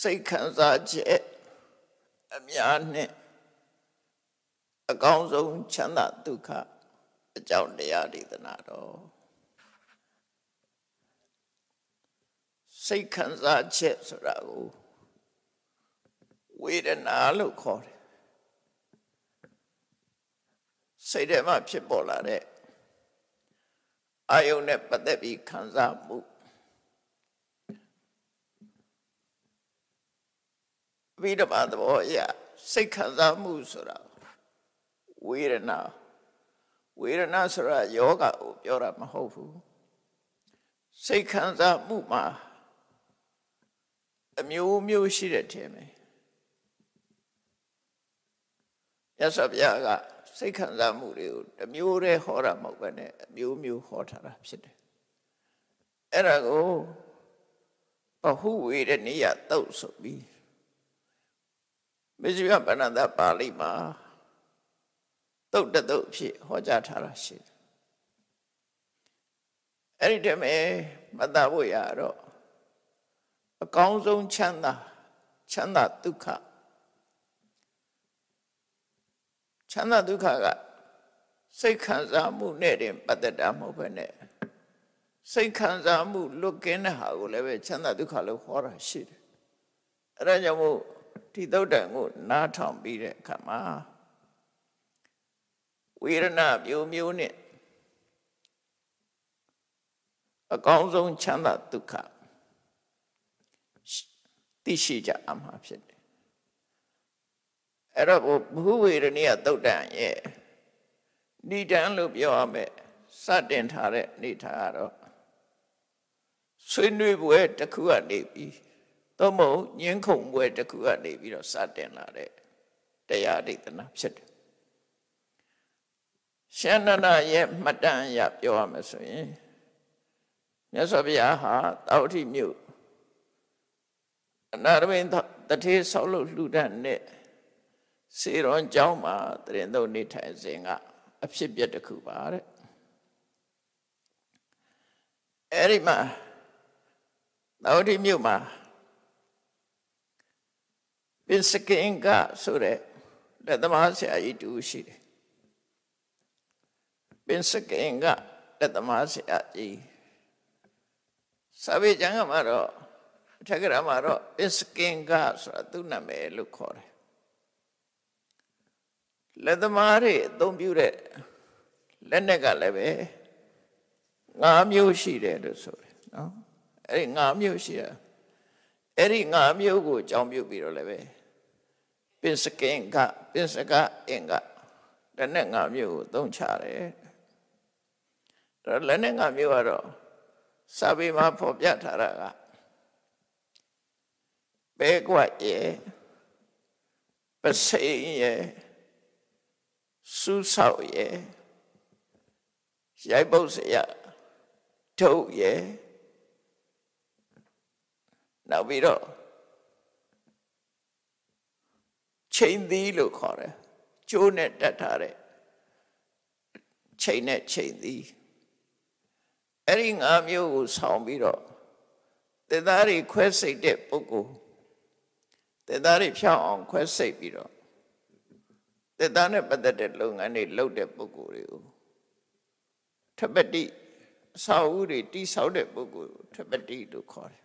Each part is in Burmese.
စိတ်ခံစားချက်အများနဲ့အကောင်းဆုံးချမ်းသာဒုက္ခအကြောင်းတရားဒေသနာတော်စိတ်ခံစားချက်ဆိုတာကိုဝေဒနာလို့ခေါ်တယ်စိတ်ထဲမှာဖြစ်ပေါ်လာတဲ့အာယုန်နဲ့ပတ်သက်ပြီးခံစားမှု ဝိဓမ္မာသဘောအရစိတ်ခံစားမှုဆိုတာဝေဒနာဝေဒနာဆိုတာယောဂကိုပြောတာမဟုတ်ဘူးစိတ်ခံစားမှုမှာအမျိုးမျိုးရှိတဲ့ထဲမှာရသော်ဗျာကစိတ်ခံစားမှုတွေကိုတမျိုးတည်းဟောတာမဟုတ်ပဲနဲ့အမျိုးမျိုးဟောထားတာဖြစ်တယ်အဲ့ဒါကိုဘဟုဝေဒနိယတုတ်ဆိုပြီး မေဇိယဗန္နတပါဠိမှာတုတ်တတုတ်ဖြစ်ဟောကြားထားတာရှိတယ်အဲ့ဒီတည်းမဲ့မတတ်ဖို့ရတော့အကောင်းဆုံးချမ်းသာချမ်းသာဒုက္ခချမ်းသာဒုက္ခကစိတ်ခံစားမှုနဲ့တင်ပတ်သက်တာမဟုတ်ဘဲနဲ့စိတ်ခံစားမှုလွတ်ကင်းတဲ့ဟာကိုလည်းပဲချမ်းသာဒုက္ခလို့ခေါ်တာရှိတယ်အဲဒါကြောင့်မို့ ဒီသုတ်တန်ကိုနားထောင်ပြီးတဲ့အခါမှာဝေဒနာမျိုးမျိုးနဲ့အကောင်းဆုံးချမ်းသာဒုက္ခသိရှိကြအမှာဖြစ်တယ်အဲ့တော့ဘုဝေရဏိယသုတ်တန်ရဲ့ဏိဒံလို့ပြောရမယ်စတင်ထားတဲ့နေထားကတော့ဆွေးနွေးပွဲတစ်ခုကနေပြီး သို့မဟုတ်ညင်းခုန်ပွဲတစ်ခုကနေပြီးတော့စတင်လာတဲ့တရားဒိဋ္ဌနာဖြစ်တယ်ရှန္ဒနာရဲ့မှတ်တမ်းအရပြောရမယ်ဆိုရင်မြတ်စွာဘုရားဟာတောဋ္ဌိမြို့အနာရမင်းတထေဆောက်လို့လှူဒန်းတဲ့စေရွန်ကျောင်းမှာတရင်သုံးနေထိုင်စဉ်ကအဖြစ်ပြက်တစ်ခုပါတဲ့အဲ့ဒီမှာတောဋ္ဌိမြို့မှာ ပင်စကင်ကဆိုတဲ့လက်သမားဆရာကြီးတူရှိတယ်ပင်စကင်ကလက်သမားဆရာကြီးစာပေကျမ်းကမှာတော့အထက်ကရာမှာတော့ပင်စကင်ကဆိုတာသူ့နာမည်လို့ခေါ်တယ်လက်သမားတွေအသုံးပြုတဲ့လက်နဲ့ကလည်းပဲ၅မျိုးရှိတယ်လို့ဆိုတယ်နော်အဲ့ဒီ၅မျိုးရှိတာအဲ့ဒီ၅မျိုးကိုအကြောင်းပြုပြီးတော့လည်းပဲ ပစ္စကင်ကပစ္စကအင်္ဂလက်နဲ့၅မျိုးကိုသုံးချတယ်ဒါလက်နဲ့၅မျိုးကတော့စာပေမှာဖော်ပြထားတာကဘဲကွက်ရဲ့ပစိရဲ့စူးဆောက်ရဲ့ရိုက်ပုတ်စရထုတ်ရဲ့နောက်ပြီးတော့ ချိန်သီးလို့ခေါ်တယ်ကျိုးနဲ့တက်ထားတဲ့ချိန်နဲ့ချိန်သီးအဲ့ဒီငါးမျိုးကိုဆောင်းပြီးတော့တေသားတွေခွဲစိတ်တဲ့ပုဂ္ဂိုလ်တေသားတွေဖြောင်းအောင်ခွဲစိတ်ပြီးတော့တေသားနဲ့ပတ်သက်တဲ့လုပ်ငန်းတွေလုပ်တဲ့ပုဂ္ဂိုလ်တွေကိုထပတိအစာအုပ်တွေတိဆောက်တဲ့ပုဂ္ဂိုလ်ထပတိလို့ခေါ်တယ်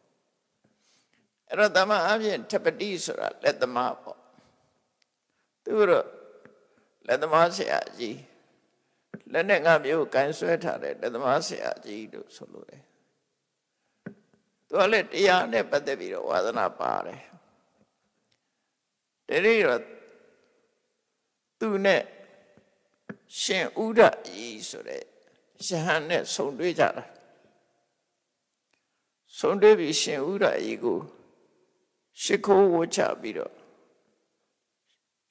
အဲ့တော့တမန်အပြင်ထပတိဆိုတာလက်သမားပေါ့ သူတို့လက်သမားဆရာကြီးလက်နဲ့ငါမျိုးကန်ဆွဲထားတဲ့လက်သမားဆရာကြီးလို့ဆိုလို့တယ်သူကလည်းတရားနဲ့ပတ်သက်ပြီးတော့ဝါသနာပါတယ်တတိတော့သူနဲ့ရှင်ဥဒ္ဒကြီးဆိုတဲ့ယဟန်နဲ့ဆုံတွေ့ကြတာဆုံတွေ့ပြီးရှင်ဥဒ္ဒကြီးကိုရှ िख ိုးဝချပြီးတော့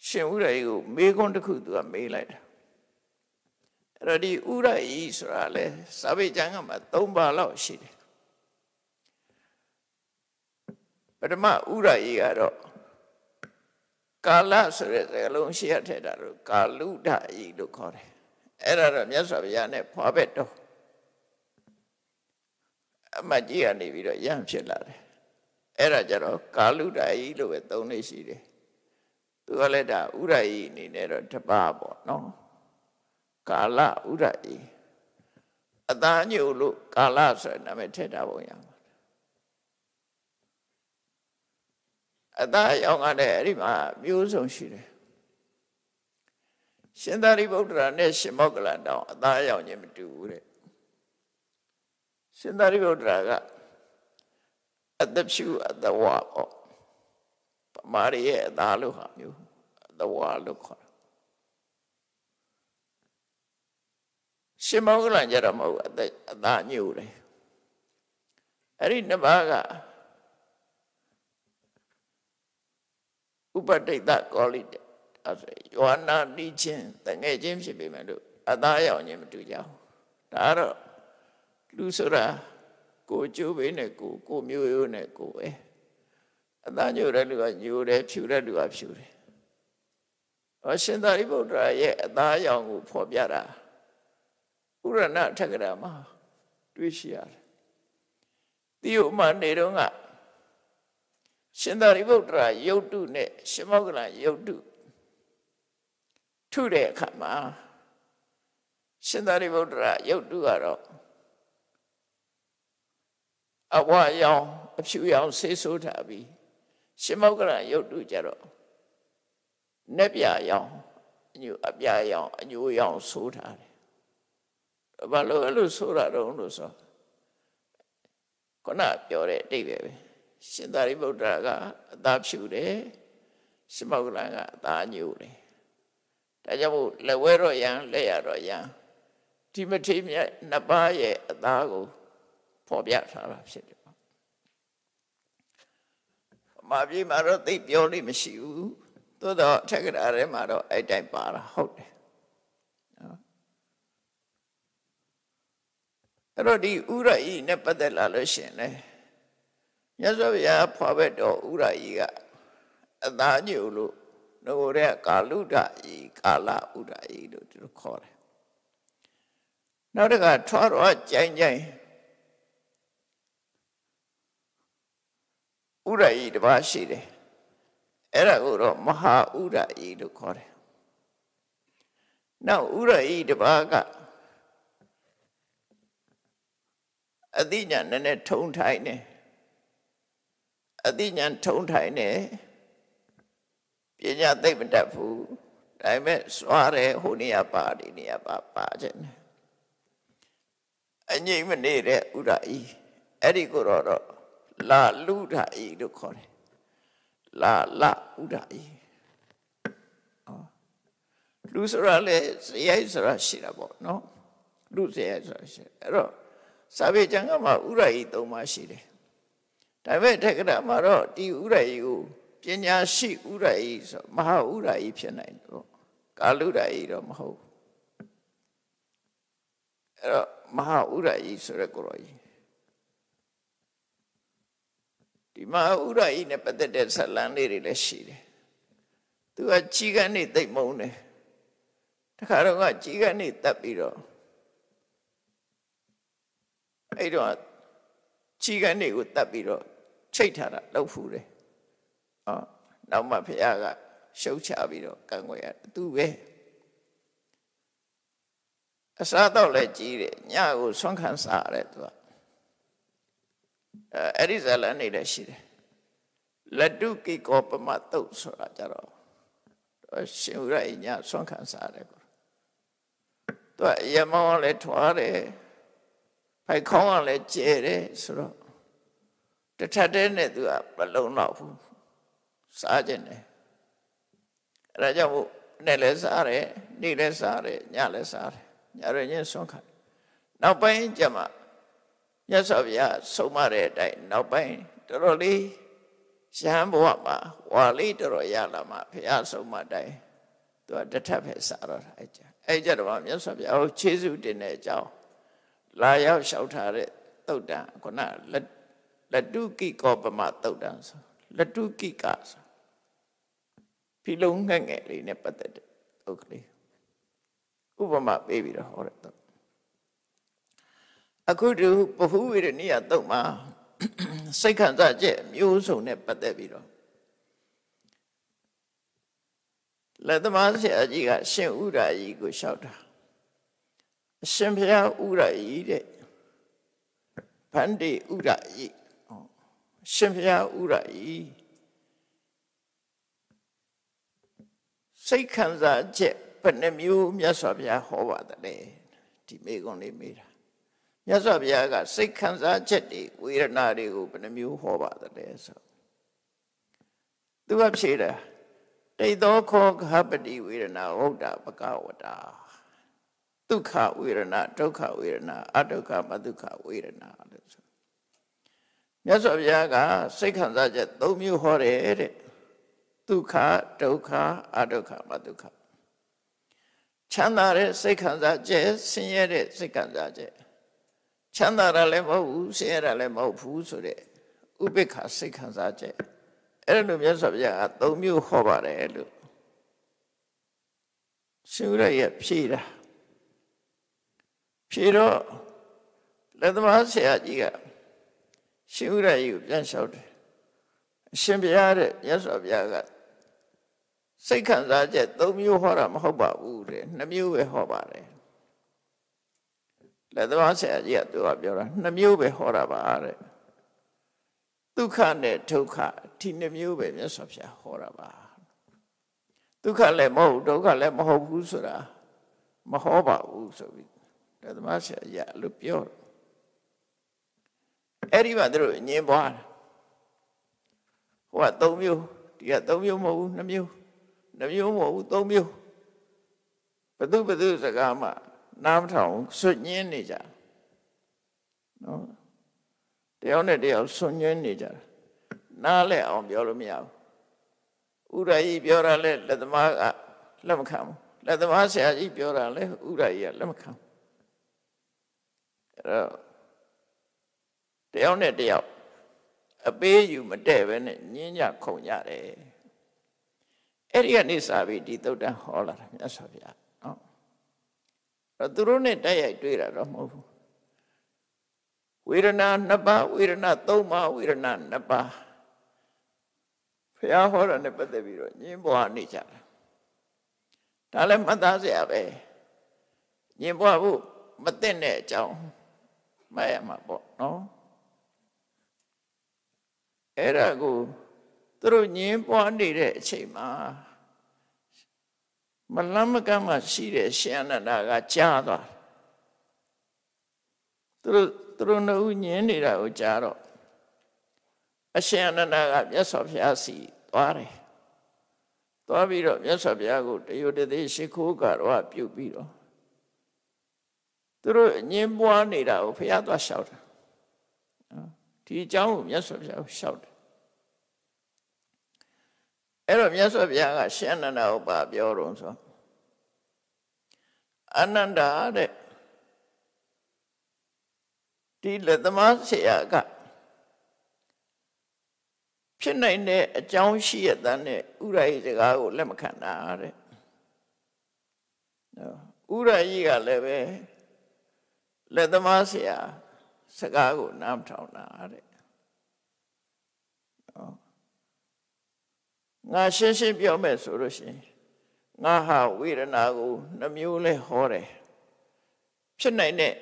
ရှင်ဥဒ္ဒကြီးကိုမေးခွန်းတစ်ခုသူကမေးလိုက်တာအဲ့တော့ဒီဥဒ္ဒကြီးဆိုတာလဲစာပေကျမ်းကမှာ၃ပါးလောက်ရှိတယ်ပထမဥဒ္ဒကြီးကတော့ကာလဆိုတဲ့စကားလုံးရှေ့ရထည့်တာတော့ကာလုဒ္ဒကြီးလို့ခေါ်တယ်အဲ့ဒါတော့မြတ်စွာဘုရားနဲ့ဖွာဘက်တော့အမတ်ကြီးကနေပြီးတော့ရံဖြစ်လာတယ်အဲ့ဒါကြတော့ကာလုဒ္ဒယီလို့ပဲသုံးနေရှိတယ် သူကလည်းဒါဥရယီအနေနဲ့တော့တပါပေါ့နော်ကာလဥရယီအသားညို့လို့ကာလဆိုတဲ့နာမည်ထည့်ထားပုံရမှာအသားရောင်ကလည်းအဲ့ဒီမှာမျိုးစုံရှိတယ်ရှင်သာရိပုတ္တရာနဲ့ရှင်မောက္ကလန်တောင်အသားရောင်ခြင်းမတူဘူးတဲ့ရှင်သာရိပုတ္တရာကအသက်ဖြူအသက်ဝါပေါ့ ပမာရရဲ့အသားလို့ဟာမျိုးအသက်ဝါလို့ခေါ်တာရှင်မောက္ကလန်ကြတော့မဟုတ်အသက်အသားညို့တယ်အဲ့ဒီနှစ်ပါးကဥပတိတ်တကောလိတအဲ့ဒါယောဟနာတိချင်းတငယ်ချင်းဖြစ်ပေမဲ့လို့အသားရောင်ချင်းမတူကြဘူးဒါကတော့လူဆိုတာကိုကျိုးပေးနဲ့ကိုကိုမျိုးရိုးနဲ့ကိုပဲ အသားညိုတဲ့လူကညိုတယ်ဖြူတဲ့လူကဖြူတယ်အရှင်သာရိပုတ္တရာရဲ့အသားရောင်ကိုဖော်ပြတာဥရဏထက္ကရာမှာတွေ့ရှိရတယ်ဒီဥမာနေတော့ကရှင်သာရိပုတ္တရာယုတ်တုနဲ့ရှင်မောကလယုတ်တုထုတဲ့အခါမှာရှင်သာရိပုတ္တရာယုတ်တုကတော့အဝရောင်အဖြူရောင်ဆေးဆိုးထားပြီး ရှင်မောကလယုတ်တုကြတော့နက်ပြရောင်အညူအပြရောင်အညူရောင်ဆိုးထားတယ်ဘာလို့အဲ့လိုဆိုးတာတော့လို့ဆိုခုနပြောတဲ့အတိတ်ပဲပဲရှင်သာရိပုတ္တရာကအသားဖြူတယ်ရှင်မောကလန်ကအသားညိုတယ်ဒါကြောင့်မို့လက်ဝဲတော့ရန်လက်ရတော့ရန်ဒီမထေမြတ်နှစ်ပါးရဲ့အသားကိုဖော်ပြထားတာဖြစ်တယ်ပေါ့။ မာပြေမှာတော့သိပြောလို့မရှိဘူး။သို့တော့အထက်ကရာထဲမှာတော့အဲ့တိုင်းပါတာဟုတ်တယ်။နော်။အဲ့တော့ဒီဥရဤနဲ့ပတ်သက်လာလို့ရှင်လေမြတ်စွာဘုရားဖွာဘက်တော်ဥရဤကအသားညို့လို့ငိုတဲ့ကာလုဒ္ဒဤကာလဥဒ္ဒဤလို့သူတို့ခေါ်တယ်နောက်တကထွားတော့ကြိုင်ကြိုင် ဥဒ္ဒဤတပါးရှိတယ်အဲ့ဒါကိုတော့မဟာဥဒ္ဒဤလို့ခေါ်တယ်နောက်ဥဒ္ဒဤတပါးကအသိဉာဏ်နဲ့ထုံထိုင်တယ်အသိဉာဏ်ထုံထိုင်တယ်ပညာသိမတတ်ဘူးဒါပေမဲ့စွာတယ်ဟိုနေရာပါဒီနေရာပါပါခြင်းအငြိမ့်မနေတဲ့ဥဒ္ဒဤအဲ့ဒီကိုတော့ လာလူဒ္ဒဤလို့ခေါ်တယ်လာလဥဒ္ဒဤလူဆိုတာလေစရိုက်ဆိုတာရှိတာပေါ့နော်လူစရိုက်ဆိုတာရှိအဲ့တော့စာပေကျမ်းကမှာဥဒ္ဒဤသုံးပါရှိတယ်ဒါပေမဲ့တက္ကရာမှာတော့ဒီဥဒ္ဒဤကိုပညာရှိဥရဤဆိုမဟာဥရဤဖြစ်နိုင်တော့ကာလုရဤတော့မဟုတ်အဲ့တော့မဟာဥရဤဆိုရကိုရောကြီး ဒီမဟာဥရဤနဲ့ပတ်သက်တဲ့ဇလန်းလေးတွေလည်းရှိတယ်သူကကြီးကနေတိတ်မုံတယ်တခါတော့ကကြီးကနေတက်ပြီးတော့အဲ့တော့ကြီးကနေကိုတက်ပြီးတော့ချိတ်ထားတာလောက်ဖူးတယ်နော်နောက်မှဘုရားကရှုပ်ချပြီးတော့ကံွယ်ရသူပဲအစားတော့လည်းကြီးတယ်ညကိုဆွမ်းခံစားရတယ်သူက အဲအဲ့ဒီဇလန်နေလည်းရှိတယ်လက်တုကိကောပမတုတ်ဆိုတာကြတော့ရှင်ဥရညဆွမ်းခံစားရတယ်ကိုသူကရမောင်းလည်းထွားတယ်ဖိုက်ခေါင်းကလည်းကျဲတယ်ဆိုတော့တထက်တဲ့နဲ့သူကမလုံတော့ဘူးစားခြင်းတယ်အဲဒါကြောင့်မို့နေ့လည်းစားတယ်နေ့လည်းစားတယ်ညလည်းစားတယ်ညရညဆွမ်းခါနောက်ပိုင်းကျမှ မြတ်စွာဘုရားဆုံးမတဲ့အတိုင်းနောက်ပိုင်းတော်တော်လေးရဟန်းဘဝမှာဝါလေးတော်တော်ရလာမှဘုရားဆုံးမတိုင်းသူကတထပ်ပဲစားတော့တာအဲကြအဲကြတော့မြတ်စွာဘုရားကိုခြေဆုတင်တဲ့အကြောင်းလာရောက်လျှောက်ထားတဲ့သုတ်တံခုနလက်လက်တုကိကောပမသုတ်တံဆိုလက်တုကိကဆိုဖီလုံးငှက်ငယ်လေးနဲ့ပတ်သက်တဲ့သုတ်ကလေးဥပမာပေးပြီးတော့ဟောတဲ့သုတ် အခုတူပဟုဝေရဏိယသုတ်မှာစိတ်ခံစားချက်မျိုးစုံနဲ့ပတ်သက်ပြီးတော့လက်သမားဆရာကြီးကရှင်ဥရာကြီးကိုလျှောက်တာအရှင်ဘုရားဥရာကြီးတဲ့ဗန္တိဥရာကြီးရှင်ဘုရားဥရာကြီးစိတ်ခံစားချက်ဘယ်နှမျိုးမြတ်စွာဘုရားဟောပါတယ်ဒီမိကုံလေးမေးတာ မြတ်စွာဘုရားကစိတ်ခံစားချက်တွေဝေဒနာတွေကိုဘယ်နှမျိုးဟောပါတယ်ဆိုသူကဖြေတာတိတ်သောခောခပတိဝေဒနာဟုတ်တာပကဝတာဒုက္ခဝေဒနာဒုက္ခဝေဒနာအဒုက္ခမဒုက္ခဝေဒနာလို့ဆိုမြတ်စွာဘုရားကစိတ်ခံစားချက်၃မျိုးဟောတယ်တဲ့ဒုက္ခဒုက္ခအဒုက္ခမဒုက္ခချမ်းသာတဲ့စိတ်ခံစားချက်ဆင်းရဲတဲ့စိတ်ခံစားချက် ချမ်းသာတာလည်းမဟုတ်ဘူးဆင်းရဲတာလည်းမဟုတ်ဘူးဆိုတဲ့ဥပိ္ပခစိတ်ခံစားချက်အဲ့လိုမြတ်စွာဘုရားက၃မျိုးဟောပါတယ်လို့ရှင်ရရဲ့ဖြေတာဖြေတော့လက်သမားဆရာကြီးကရှင်ဥရကြီးကိုပြန်လျှောက်တယ်အရှင်ဘုရားတဲ့မြတ်စွာဘုရားကစိတ်ခံစားချက်၃မျိုးဟောတာမဟုတ်ပါဘူးတဲ့၂မျိုးပဲဟောပါတယ် လက်သမားဆရာကြီးကသူကပြောတာ၂မျိုးပဲဟောတာပါတဲ့ဒုက္ခနဲ့ဒုက္ခဒီနှမျိုးပဲမြတ်စွာဘုရားဟောတာပါဒုက္ခလည်းမဟုတ်ဒုက္ခလည်းမဟုတ်ဘူးဆိုတာမဟောပါဘူးဆိုပြီးလက်သမားဆရာကြီးကလို့ပြောအဲ့ဒီမှာသူတို့ညင်ပွားဟိုက၃မျိုးဒီက၃မျိုးမဟုတ်ဘူး၂မျိုးနှမျိုးမဟုတ်ဘူးသုံးမျိုးဘသူဘသူစကားမှ နားမထောင်ဆွညင်းနေကြနော်တယောက်နဲ့တယောက်ဆွညင်းနေကြနားလဲအောင်ပြောလို့မရဘူးဥရကြီးပြောတာလဲလက်သမားကလက်မခံဘူးလက်သမားဆရာကြီးပြောတာလဲဥရကြီးကလက်မခံအဲ့တော့တယောက်နဲ့တယောက်အပေးယူမတဲ့ပဲနဲ့ညင်းကြခုံကြတယ်အဲ့ဒီကနေစပြီးဒီသုတ်တန်ဟောလာတာမြတ်စွာဘုရား နော်အဲ့သူတို့နဲ့တိုက်ရိုက်တွေ့တာတော့မဟုတ်ဘူးဝေဒနာနှစ်ပါးဝေဒနာသုံးပါးဝေဒနာနှစ်ပါးဘုရားဟောတာနဲ့ပတ်သက်ပြီးတော့ညင်းပွားနေကြတာဒါလည်းမှတ်သားစရာပဲညင်းပွားဖို့မသိတဲ့အကြောင်းမှတ်ရမှာပေါ့နော်အဲ့ဒါကိုသူတို့ညင်းပွားနေတဲ့အချိန်မှာ မလမ်းမကမ်းမှာရှိတဲ့ရှင်အနန္ဒာကကြားသွားသူတို့သူတို့နှုတ်ညင်းနေတာကိုကြားတော့အရှင်အနန္ဒာကမြတ်စွာဘုရားစီသွားတယ်သွားပြီးတော့မြတ်စွာဘုရားကိုတယုတသေးရှိခိုးကတော့ပြုတ်ပြီးတော့သူတို့ညင်းပွားနေတာကိုဘုရားသွားလျှောက်တယ်ဒီအကြောင်းကိုမြတ်စွာဘုရားကိုလျှောက်တယ် အဲ့တော့မြတ်စွာဘုရားကရှင်အနန္ဒာကိုပါပြောတော့ဆိုအနန္ဒာတဲ့ဒီလက်သမားဆရာကဖြစ်နိုင်တဲ့အကြောင်းရှိရတဲ့နဲ့ဥရယီစကားကိုလက်မခံတာတဲ့ဥရယီကလည်းပဲလက်သမားဆရာစကားကိုနားမထောင်တာတဲ့ ငါရှင်းရှင်းပြောမယ်ဆိုလို့ရှိရင်ငါဟာဝေဒနာကိုနှမျိုးလဲဟောတယ်ဖြစ်နိုင်တဲ့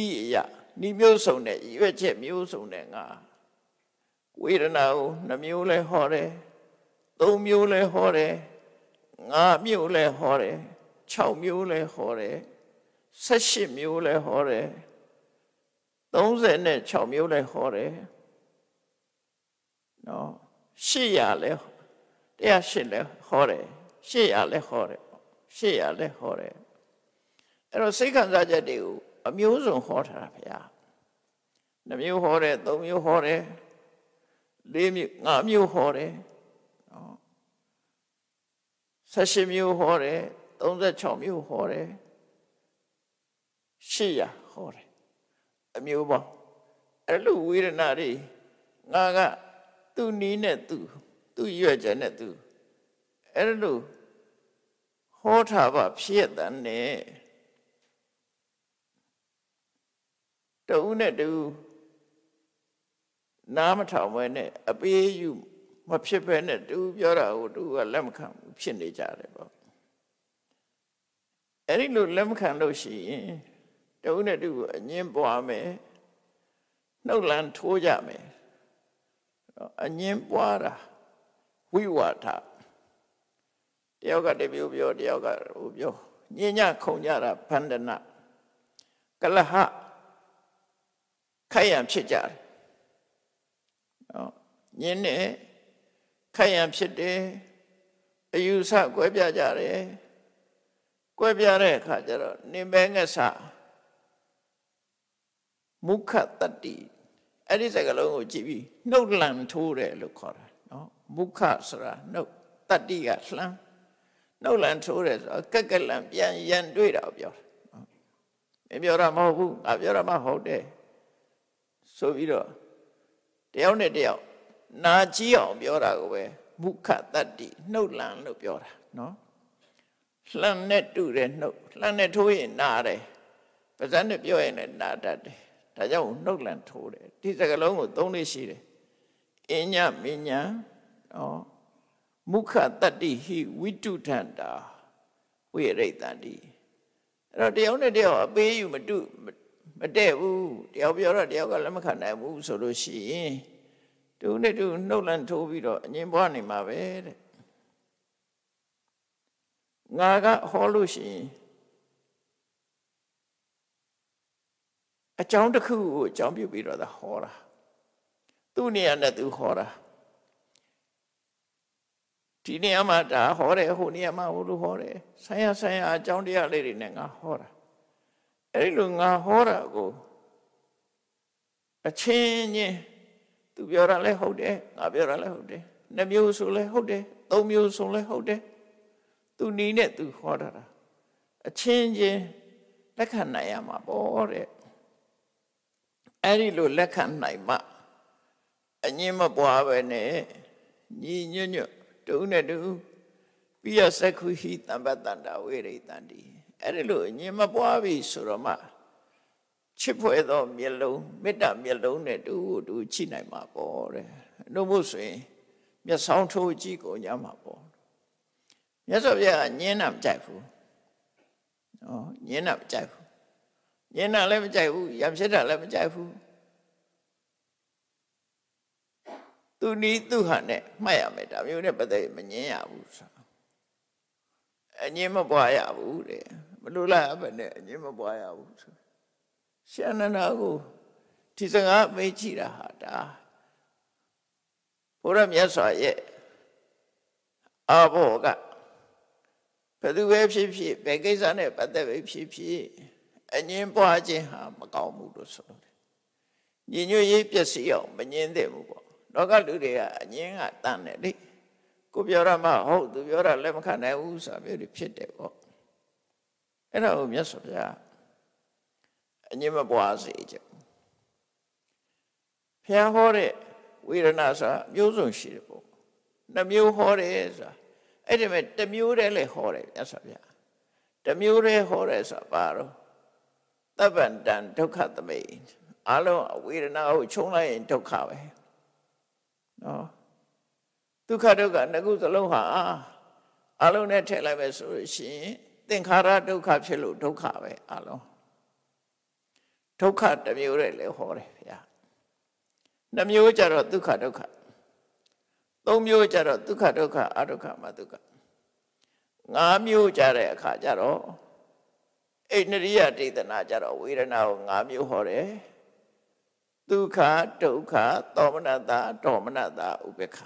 ဤအရာဤမျိုးစုံတဲ့ရွက်ချက်မျိုးစုံတဲ့ငါဝေဒနာကိုနှမျိုးလဲဟောတယ်သုံးမျိုးလဲဟောတယ်ငါးမျိုးလဲဟောတယ်6မျိုးလဲဟောတယ်18မျိုးလဲဟောတယ်36မျိုးလဲဟောတယ်နော်800လဲ တရားရှစ်လဲဟောတယ်800လဲဟောတယ်800လဲဟောတယ်အဲ့တော့စိတ်ခံစားချက်တွေကိုအမျိုးစုံဟောထားတာဗျာနှမျိုးဟောတယ်သုံးမျိုးဟောတယ်လေးမျိုးငါးမျိုးဟောတယ်နော်18မျိုးဟောတယ်36မျိုးဟောတယ်800ဟောတယ်အမျိုးပေါင်းအဲ့လိုဝေဒနာတွေငါကသူ့နီးနဲ့သူ သူ့ရွက်ချက်နဲ့သူအဲ့လိုဟောထားပါဖြစ်တဲ့နဲ့တူနဲ့တူနားမထောင်ဘဲနဲ့အပေးယူမဖြစ်ဘဲနဲ့တူပြောတာကိုတူကလက်မခံဘူးဖြစ်နေကြတယ်ပေါ့အဲ့ဒီလိုလက်မခံလို့ရှိရင်တူနဲ့တူအငင်းပွားမယ်နှုတ်လန်းထိုးကြမယ်အငင်းပွားတာ ဝိဝါဒတယောက်ကတပြောပြောတယောက်ကဟိုပြောညဉ့်ညခုံကြတာဗန္ဒနာကလဟခိုက်ရန်ဖြစ်ကြတယ်နော်ညင်းနဲ့ခိုက်ရန်ဖြစ်တယ်အယူဆကွဲပြားကြတယ်ကွဲပြားတဲ့အခါကျတော့နိမဲငဆမုခတတ္တိအဲ့ဒီစကားလုံးကိုကြည့်ပြီးနှုတ်လန်ထိုးတယ်လို့ခေါ်တာ နော်မုခဆိုတာနှုတ်တတ္တိကလှမ်းနှုတ်လန်ထိုးတယ်ဆိုတော့ကက်ကလန်ပြန်ရန်တွေ့တာပြောတာမပြောတာမဟုတ်ဘူးငါပြောတာမှဟုတ်တယ်ဆိုပြီးတော့တယောက်နဲ့တယောက်နာကြည့်အောင်ပြောတာကိုပဲမုခတတ္တိနှုတ်လန်လို့ပြောတာနော်လှမ်းနဲ့တူတယ်နှုတ်လှမ်းနဲ့ထိုးရင်နာတယ်ပါဇက်နဲ့ပြောရင်လည်းနာတတ်တယ်ဒါကြောင့်နှုတ်လန်ထိုးတယ်ဒီစကလုံးကိုသုံးလေးရှိတယ်အညမညာ နော်မုခတတ္တိဟိဝိတုထန္တာဝိရိတန္တိအဲ့တော့တယောက်နဲ့တယောက်အပေးယူမတုမတည့်ဘူးတယောက်ပြောတော့တယောက်ကလက်မခံနိုင်ဘူးဆိုလို့ရှိရင်တူနဲ့တူနှုတ်လန်ထိုးပြီးတော့အငင်းပွားနေမှာပဲတဲ့ငါကဟောလို့ရှိရင်အကြောင်းတစ်ခုကိုအကြောင်းပြုပြီးတော့ဟောတာသူ့နေရာနဲ့သူဟောတာ ဒီနေရာမှာဒါဟောတယ်ဟိုနေရာမှာဟိုလိုဟောတယ်ဆိုင်ရဆိုင်ရအကြောင်းတရားလေးတွေနဲ့ငါဟောတာအဲ့လိုငါဟောတာကိုအချင်းချင်းသူပြောတာလည်းဟုတ်တယ်ငါပြောတာလည်းဟုတ်တယ်နှစ်မျိုးဆိုလည်းဟုတ်တယ်သုံးမျိုးဆိုလည်းဟုတ်တယ်သူနီးနဲ့သူဟောတာအချင်းချင်းလက်ခံနိုင်ရမှာပေါ့တဲ့အဲ့ဒီလိုလက်ခံနိုင်မှအငင်းမပွားပဲနဲ့ညီညွတ်ညွတ် တူနဲ့တူပိယစက္ခုဟိတံပတ္တန္တာဝေရိတန္တိအဲ့ဒီလိုအငင်းမပွားပြီဆိုတော့မှချစ်ဖွယ်သောမျက်လုံးမေတ္တာမျက်လုံးနဲ့တူတူချိနိုင်မှာပေါ့တဲ့တို့မို့ဆိုရင်မျက်စောင်းထိုးကြည့်ကုန်ကြမှာပေါ့မြတ်စွာဘုရားညင်းတာမကြိုက်ဘူးနော်ညင်းတာမကြိုက်ဘူးညင်းတာလည်းမကြိုက်ဘူးရံဖြစ်တာလည်းမကြိုက်ဘူး သူနီးသူဟာနဲ့မှတ်ရမယ်ဒါမျိုးနဲ့ပတ်သက်မငင်းရဘူးဆိုအငင်းမပွားရဘူးတဲ့မလို့လားဘယ်နဲ့အငင်းမပွားရဘူးဆိုရှင်နန္ဒာကိုဒီစကားမေးကြည့်တာဟာဒါဘုရားမြတ်စွာရဲ့အဘောကဘယ်သူပဲဖြစ်ဖြစ်ဘယ်ကိစ္စနဲ့ပတ်သက်ပဲဖြစ်ဖြစ်အငင်းပွားခြင်းဟာမကောင်းဘူးလို့ဆိုလို့ညီညွတ်ရေးပျက်စီးအောင်မငင်းသင့်ဘူးပေါ့ လောကလူတွေကအငင်းကတန်တယ်လေကိုပြောရမှဟုတ်သူပြောတာလက်မခံနိုင်ဘူးဆိုတာမျိုးတွေဖြစ်တယ်ပေါ့အဲ့ဒါကိုမြတ်စွာဘုရားအငင်းမပွားစေကြဘုရားဟောတဲ့ဝေဒနာဆိုတာမျိုးစုံရှိတယ်ပေါ့နှမျိုးဟောတယ်ဆိုတာအဲ့ဒီမဲ့တစ်မျိုးတည်းလည်းဟောတယ်မြတ်စွာဘုရားတစ်မျိုးတည်းဟောတယ်ဆိုတာဘာတော့သဗ္ဗန္တံဒုက္ခသမိအလုံးဝေဒနာကိုခြုံလိုက်ရင်ဒုက္ခပဲ နော်ဒုက္ခဒုက္ခနှစ်ခုစလုံးဟာအလုံးနဲ့ထည့်လိုက်မယ်ဆိုလို့ရှိရင်သင်္ခါရဒုက္ခဖြစ်လို့ဒုက္ခပဲအလုံးဒုက္ခတစ်မျိုးတည်းလည်းဟောတယ်ဗျာနှမျိုးကြတော့ဒုက္ခဒုက္ခသုံးမျိုးကြတော့ဒုက္ခဒုက္ခအဒုက္ခမဒုက္ခငါးမျိုးကြတဲ့အခါကျတော့အိန္ဒိယဒေသနာကြတော့ဝေဒနာကို၅မျိုးဟောတယ် ဒုက္ခဒုက္ခသောမနတာဒေါမနတာဥပေက္ခ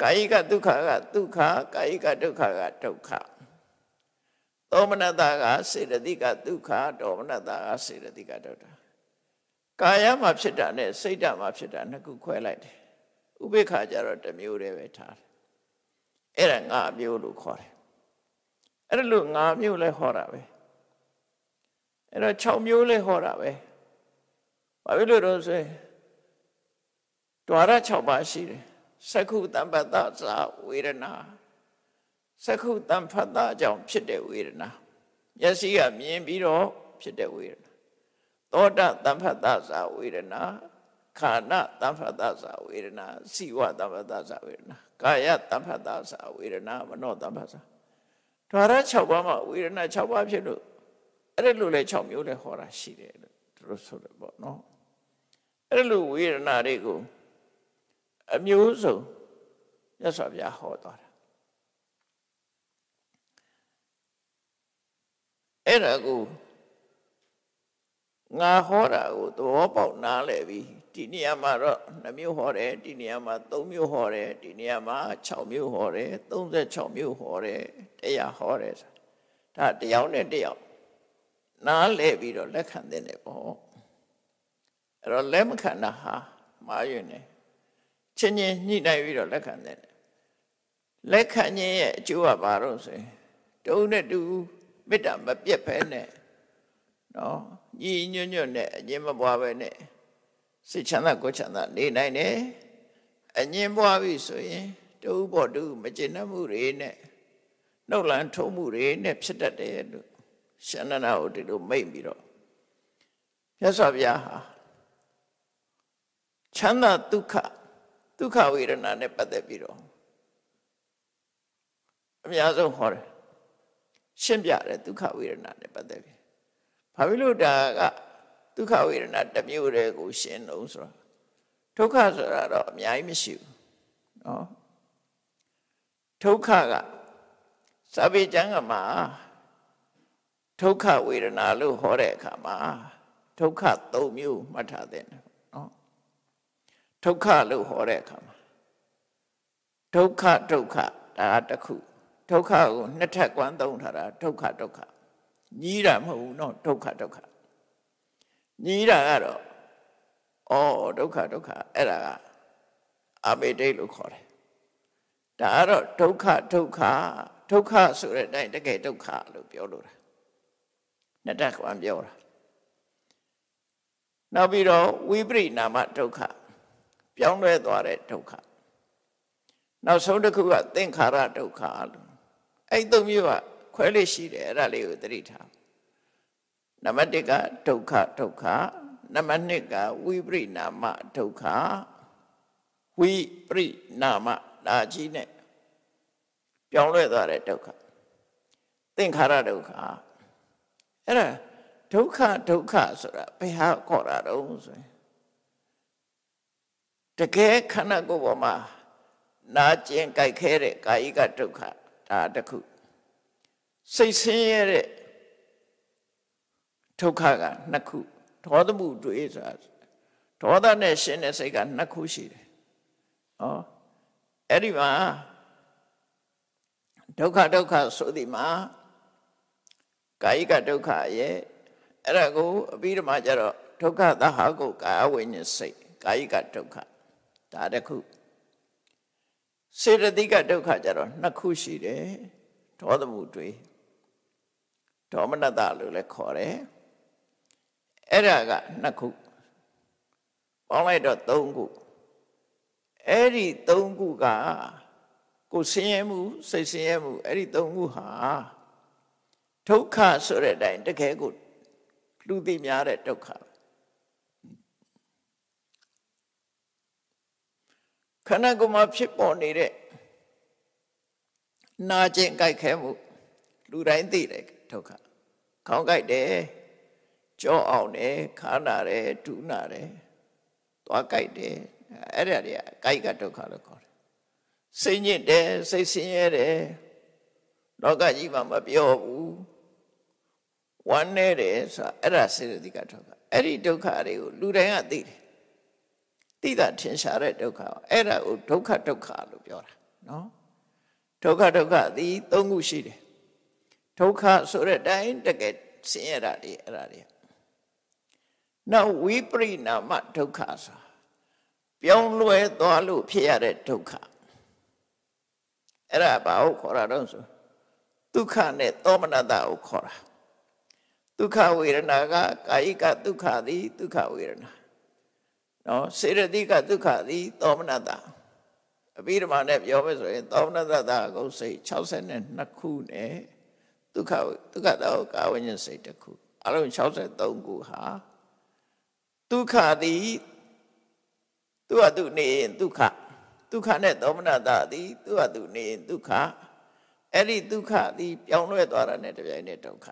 ကာယကဒုက္ခကဒုက္ခကာယကဒုက္ခကဒုက္ခသောမနတာကစေတသိကဒုက္ခဒေါမနတာကစေတသိကဒုက္ခကာယမှာဖြစ်တာနဲ့စိတ်ဓာတ်မှာဖြစ်တာနှစ်ခုခွဲလိုက်တယ်ဥပေက္ခကြတော့တစ်မျိုးတည်းပဲထားတယ်အဲ့ဒါငါမျိုးလို့ခေါ်တယ်အဲ့ဒါလို့ငါမျိုးလဲဟောတာပဲအဲ့တော့6မျိုးလဲဟောတာပဲ ဘာဖြစ်လို့တော့ဆိုတွာရ6ပါးရှိတယ်သက္ခုတံပတ္တသာဝေဒနာသက္ခုတံဖတ်တာကြောင့်ဖြစ်တဲ့ဝေဒနာမျက်စိကမြင်ပြီးတော့ဖြစ်တဲ့ဝေဒနာသောတာတံဖတ်တာသာဝေဒနာခန္ဓာတမ္ဖတသဝေဒနာစီဝတမ္ဖတသဝေဒနာကာယတမ္ဖတသဝေဒနာမနောတမ္ဖသဓာရ6ပါးမှာဝေဒနာ6ပါးဖြစ်လို့အဲ့လိုလဲ6မျိုးလဲဟောတာရှိတယ်လို့သူတို့ဆိုတယ်ပေါ့နော် အဲ့လိုဝေဒနာတွေကိုအမျိုးစုံမြတ်စွာဘုရားဟောသွားတာအဲ့ဒါကိုငါဟောတာကိုသဘောပေါက်နားလည်ပြီဒီနေရာမှာတော့2မျိုးဟောတယ်ဒီနေရာမှာ3မျိုးဟောတယ်ဒီနေရာမှာ6မျိုးဟောတယ်36မျိုးဟောတယ်တရားဟောတယ်ဒါတယောက်နဲ့တယောက်နားလည်ပြီးတော့လက်ခံတဲ့ပေါ့ အဲ့တော့လက်မခံတာဟာမှားယွင်းတယ်ချင်းချင်းညှိနှိုင်းပြီးတော့လက်ခံတဲ့လက်ခံခြင်းရဲ့အကျိုးကဘာလို့ဆိုရင်တုံးနဲ့တူမေတ္တာမပြတ်ဖဲနဲ့နော်ညီညွတ်ညွတ်နဲ့အငြင်းမပွားပဲနဲ့စိတ်ချမ်းသာကိုယ်ချမ်းသာနေနိုင်တယ်အငြင်းပွားပြီဆိုရင်တူဘောတူမကျေနပ်မှုတွေနဲ့နှုတ်လန်းထုံးမှုတွေနဲ့ဖြစ်တတ်တယ်လို့ရှင်နနာကိုဒီလိုမိတ်ပြီးတော့မြတ်စွာဘုရားဟာ ချမ်းသာဒုက္ခဒုက္ခဝေဒနာနဲ့ပတ်သက်ပြီးတော့အများဆုံးဟောတယ်ရှင်းပြတယ်ဒုက္ခဝေဒနာနဲ့ပတ်သက်ပြီးဘာဖြစ်လို့ဒါကဒုက္ခဝေဒနာတစ်မျိုးတည်းကိုရှင်းလို့ဆိုတော့ဒုက္ခဆိုတာတော့အများကြီးမရှိဘူးနော်ဒုက္ခကစာပေကျမ်းကမှာဒုက္ခဝေဒနာလို့ဟောတဲ့အခါမှာဒုက္ခ၃မျိုးမှတ်ထားတဲ့နော် ဒုက္ခလို့ဟောတဲ့အခါမှာဒုက္ခဒုက္ခဒါတစ်ခုဒုက္ခကိုနှစ်ထပ်ကွမ်းသုံးထားတာဒုက္ခဒုက္ခညီးတာမဟုတ်ဘူးနော်ဒုက္ခဒုက္ခညီးတာကတော့ဩဒုက္ခဒုက္ခအဲ့ဒါကအမေဒိတ်လို့ခေါ်တယ်ဒါကတော့ဒုက္ခဒုက္ခဒုက္ခဆိုတဲ့အတိုင်းတကယ်ဒုက္ခလို့ပြောလို့တာနှစ်ထပ်ကွမ်းပြောတာနောက်ပြီးတော့ဝိပရိနာမဒုက္ခ ပြောင်းလဲသွားတဲ့ဒုက္ခနောက်ဆုံးတစ်ခုကသင်္ခါရဒုက္ခလို့အဲ့သုံးမျိုးကခွဲလေးရှိတယ်အဲ့ဒါလေးကိုသတိထားနံပါတ်1ကဒုက္ခဒုက္ခနံပါတ်2ကဝိပရိနာမဒုက္ခဝိပရိနာမဒါကြီးနဲ့ပြောင်းလဲသွားတဲ့ဒုက္ခသင်္ခါရဒုက္ခအဲ့ဒါဒုက္ခဒုက္ခဆိုတာဘယ်ဟာခေါ်တာတော့ဆိုရင် တကယ်ခန္ဓာကိုယ်ပေါ်မှာနာကျင်ကြိုက်ခဲတဲ့ကာယကဒုက္ခဒါတခုစိတ်ဆင်းရဲတဲ့ဒုက္ခကနှစ်ခုဒေါသမှုတွေးဆိုတာဒေါသနဲ့ရှင်တဲ့စိတ်ကနှစ်ခုရှိတယ်။ဩအဲ့ဒီမှာဒုက္ခဒုက္ခဆိုဒီမှာကာယကဒုက္ခရဲ့အဲ့ဒါကိုအပြီးတော့မှကျတော့ဒုက္ခသဟကုကာဝိညာဉ်စိတ်ကာယကဒုက္ခ ဒါတခုစေတသိကဒုက္ခကြတော့နှစ်ခုရှိတယ်ဒေါသမှုတွေဒေါမနတလို့လည်းခေါ်တယ်အဲ့ဒါကနှစ်ခုပေါင်းလိုက်တော့၃ခုအဲ့ဒီ၃ခုကကိုဆင်းရဲမှုစိတ်ဆင်းရဲမှုအဲ့ဒီ၃ခုဟာဒုက္ခဆိုတဲ့အတိုင်းတကယ်ကိုလူသိများတဲ့ဒုက္ခ ခန္ဓာကိုယ်မှာဖြစ်ပေါ်နေတဲ့နာကျင်ကြိုက်ခဲမှုလူတိုင်းသိတယ်ဒုက္ခခေါင်းကြိုက်တယ်ကြောအောင်တယ်ခါနာတယ်ဒူးနာတယ်သွားကြိုက်တယ်အဲ့ဒါတွေကကြိုက်ကဒုက္ခလို့ခေါ်တယ်စိတ်ညစ်တယ်စိတ်ဆင်းရဲတယ်လောကကြီးမှာမပြောဘူးဝမ်းနေတယ်ဆိုတာအဲ့ဒါစေတသိကဒုက္ခအဲ့ဒီဒုက္ခတွေကိုလူတိုင်းကသိတယ် သိတာထင်ရှားတဲ့ဒုက္ခအဲ့ဒါကိုဒုက္ခဒုက္ခလို့ပြောတာနော်ဒုက္ခဒုက္ခသည်သုံးခုရှိတယ်ဒုက္ခဆိုတဲ့အတိုင်းတကယ်ဆင်းရဲတာတွေအဲ့ဒါတွေနောက်ဝိပရိနာမဒုက္ခဆိုပြောင်းလဲသွားလို့ဖြစ်ရတဲ့ဒုက္ခအဲ့ဒါဘာကိုခေါ်တာတော့ဆိုဒုက္ခနဲ့သောမနတကိုခေါ်တာဒုက္ခဝေဒနာကကာယကဒုက္ခသည်ဒုက္ခဝေဒနာ နော်စေရတိကဒုက္ခသည်သောမနတအဘိဓမ္မာနဲ့ပြောမယ်ဆိုရင်သောမနတတာကုစိတ်62ခုနဲ့ဒုက္ခဒုက္ခတော့ကာဝဉ္ဇစိတ်တစ်ခုအလုံး63ခုဟာဒုက္ခသည်သူကသူနေရင်ဒုက္ခဒုက္ခနဲ့သောမနတာသည်သူကသူနေရင်ဒုက္ခအဲ့ဒီဒုက္ခသည်ပြောင်းလဲသွားတာနဲ့တပြိုင်နက်ဒုက္ခ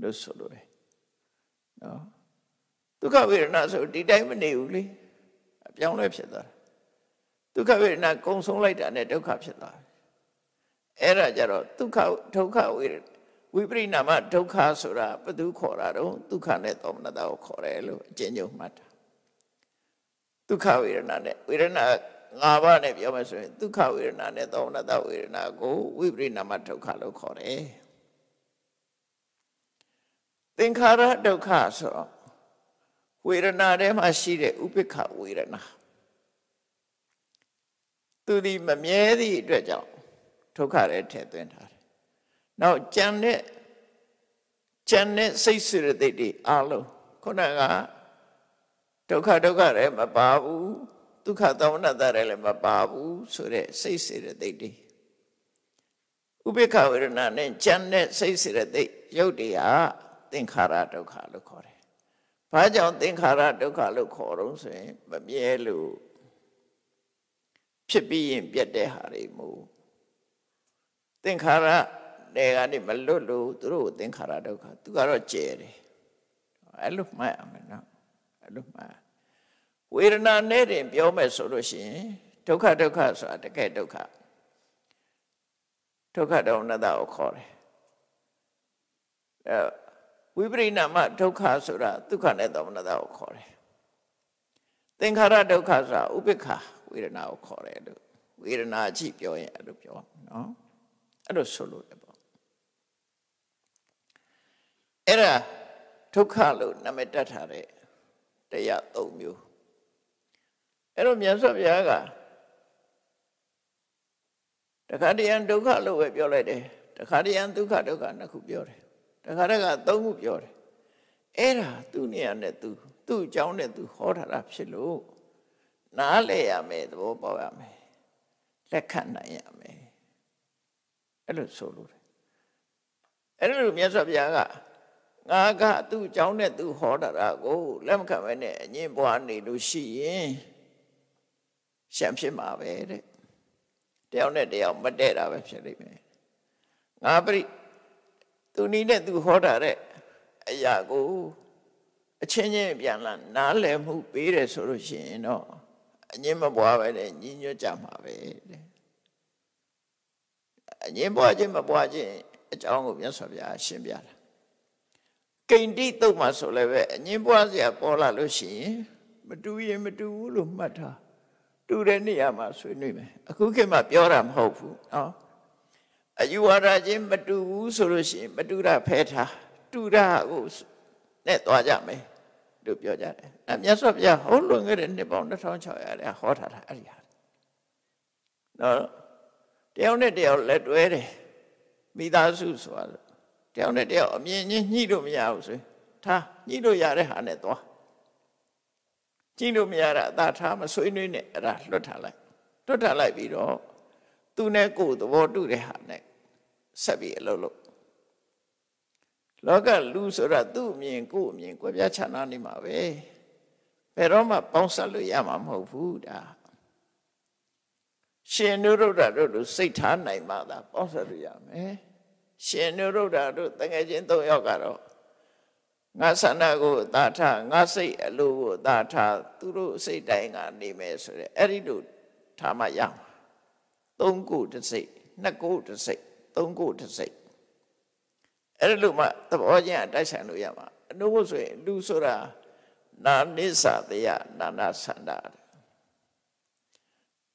လို့ဆိုလို့တယ်နော် ဒုက္ခဝေဒနာဆိုဒီတိုင်းမနေဘူးလေပြောင်းလဲဖြစ်သွားတာဒုက္ခဝေဒနာကုံဆုံးလိုက်တာနဲ့ဒုက္ခဖြစ်သွားတယ်အဲ့ဒါကြတော့ဒုက္ခဒုက္ခဝေဒဝိပရိနာမဒုက္ခဆိုတာဘယ်သူခေါ်တာတော့ဒုက္ခနဲ့သောမနတာကိုခေါ်တယ်လို့အကျဉ်းချုပ်မှတ်တာဒုက္ခဝေဒနာနဲ့ဝေဒနာ၅ပါးနဲ့ပြောမယ်ဆိုရင်ဒုက္ခဝေဒနာနဲ့သောမနတဝေဒနာကိုဝိပရိနာမဒုက္ခလို့ခေါ်တယ်သင်္ခါရဒုက္ခဆိုတော့ ဝေဒနာထဲမှာရှိတဲ့ဥပိ္ပခဝေဒနာသူဒီမမြဲသည့်အတွက်ကြောင့်ဒုက္ခတွေထည့်သွင်းထားတယ်။နောက်ကြံတဲ့ကြံတဲ့စိတ်စိရတိတ်တွေအလုံးခုနကဒုက္ခဒုက္ခလည်းမပါဘူးဒုက္ခသောမနတလည်းလည်းမပါဘူးဆိုတဲ့စိတ်စေရသိတ်တွေဥပေက္ခဝေဒနာနဲ့ကြံတဲ့စိတ်စေရသိတ်ရုပ်တရားသင်္ခါရဒုက္ခလို့ခေါ်တယ်။ ဘာကြောင့်သင်္ခါရဒုက္ခလို့ခေါ်တော့ဆိုရင်မမြဲလို့ဖြစ်ပြီးရင်ပြတ်တဲ့ဟာတွေမို့သင်္ခါရတွေကနေမလွတ်လို့သူတို့သင်္ခါရဒုက္ခသူကတော့ကျဲတယ်။အဲ့လိုမှတ်ရမယ်နော်။အဲ့လိုမှတ်ဝေဒနာနဲ့တင်ပြောမယ်ဆိုလို့ရှိရင်ဒုက္ခဒုက္ခဆိုတာတကယ်ဒုက္ခဒုက္ခဒေါနတကိုခေါ်တယ်အဲ ဝိပရိနာမဒုက္ခဆိုတာဒုက္ခနဲ့ဒေါနတကိုခေါ်တယ်သင်္ခါရဒုက္ခဆိုတာဥပိ္ပခဝေဒနာကိုခေါ်တယ်လို့ဝေဒနာကြည့်ပြောရင်အဲ့လိုပြောနော်အဲ့လိုဆိုလို့ရပေါ့အဲ့ဒါဒုက္ခလို့နာမည်တက်ထားတဲ့တရား၃မျိုးအဲ့တော့မြတ်စွာဘုရားကတခါတည်းရန်ဒုက္ခလို့ပဲပြောလိုက်တယ်တခါတည်းရန်ဒုက္ခဒုက္ခနှစ်ခုပြောတယ် တခါတည်းကသုံးခုပြောတယ်အဲ့ဒါသူ့နေရာနဲ့သူသူ့အကြောင်းနဲ့သူဟောထားတာဖြစ်လို့နားလဲရမယ်သဘောပေါက်ရမယ်လက်ခံနိုင်ရမယ်အဲ့လိုဆိုလို့တယ်အဲ့လိုမြတ်စွာဘုရားကငါကသူ့အကြောင်းနဲ့သူဟောတာကိုလက်မခံဘဲနဲ့အငင်းပွားနေလို့ရှိရင်ရှံဖြစ်မှာပဲတဲ့တယောက်နဲ့တယောက်မတည့်တာပဲဖြစ်လိမ့်မယ်ငါပရိ သူနီးနဲ့သူဟောတာတဲ့အရာကိုအချင်းချင်းပြန်လာနားလည်မှုပေးတယ်ဆိုလို့ရှိရင်တော့အငင်းမပွားပဲနဲ့ညီညွတ်ကြမှာပဲတဲ့အငင်းပွားခြင်းမပွားခြင်းအကြောင်းကိုမြတ်စွာဘုရားရှင်းပြတာကိန္တိတုတ်မှာဆိုလည်းပဲအငင်းပွားစရာပေါ်လာလို့ရှိရင်မတူရင်မတူဘူးလို့မှတ်ထားတူတဲ့နေရာမှာဆွေးနွေးမယ်အခုခေတ်မှာပြောတာမဟုတ်ဘူးနော် အယူဝါဒချင်းမတူဘူးဆိုလို့ရှိရင်မတူတာဖဲထားတူတာကိုနဲ့သွားကြမယ်လို့ပြောကြတယ်အမြတ်စွာဘုရားဟောလွန်ခဲ့တဲ့နှစ်ပေါင်း2600တဲ့ဟောထားတာအဲ့ဒီဟာနော်တယောက်နဲ့တယောက်လက်တွဲတယ်မိသားစုဆိုတာတယောက်နဲ့တယောက်အမြင်ချင်းညှိလို့မရဘူးဆိုထားညှိလို့ရတဲ့ဟာနဲ့သွားကြည့်လို့မရတာအသာထားမဆွေးနွေးနဲ့အဲ့ဒါလွတ်ထားလိုက်လွတ်ထားလိုက်ပြီးတော့ သူနဲ့ကိုယ်သဘောတူတဲ့ဟာနဲ့ဆက်ပြီးအလုပ်လုပ်လောကလူဆိုတာသူ့အမြင်ကိုယ်အမြင်ကွဲပြားခြားနားနေမှာပဲဘယ်တော့မှပေါင်းဆက်လို့ရမှာမဟုတ်ဘူးဒါရှင်နုရုဒ္ဓတို့လိုစိတ်ထားနိုင်မှသာပေါင်းဆက်လို့ရမယ်ရှင်နုရုဒ္ဓတို့တကယ်ချင်း၃ယောက်ကတော့ငါဆန္ဒကိုသာထငါစိတ်အလိုကိုသာထသူတို့စိတ်တိုင်းကနေမယ်ဆိုရဲအဲ့ဒီလိုထားမှရမှာ သုံးခုတစ်စိတ်နှစ်ခုတစ်စိတ်သုံးခုတစ်စိတ်အဲ့ဒီလိုမှသဘောချင်းအတိုက်ဆိုင်လို့ရမှာအနုဘုဆိုရင်လူဆိုတာနာနိစ္စတရားနာနာဆန္ဒ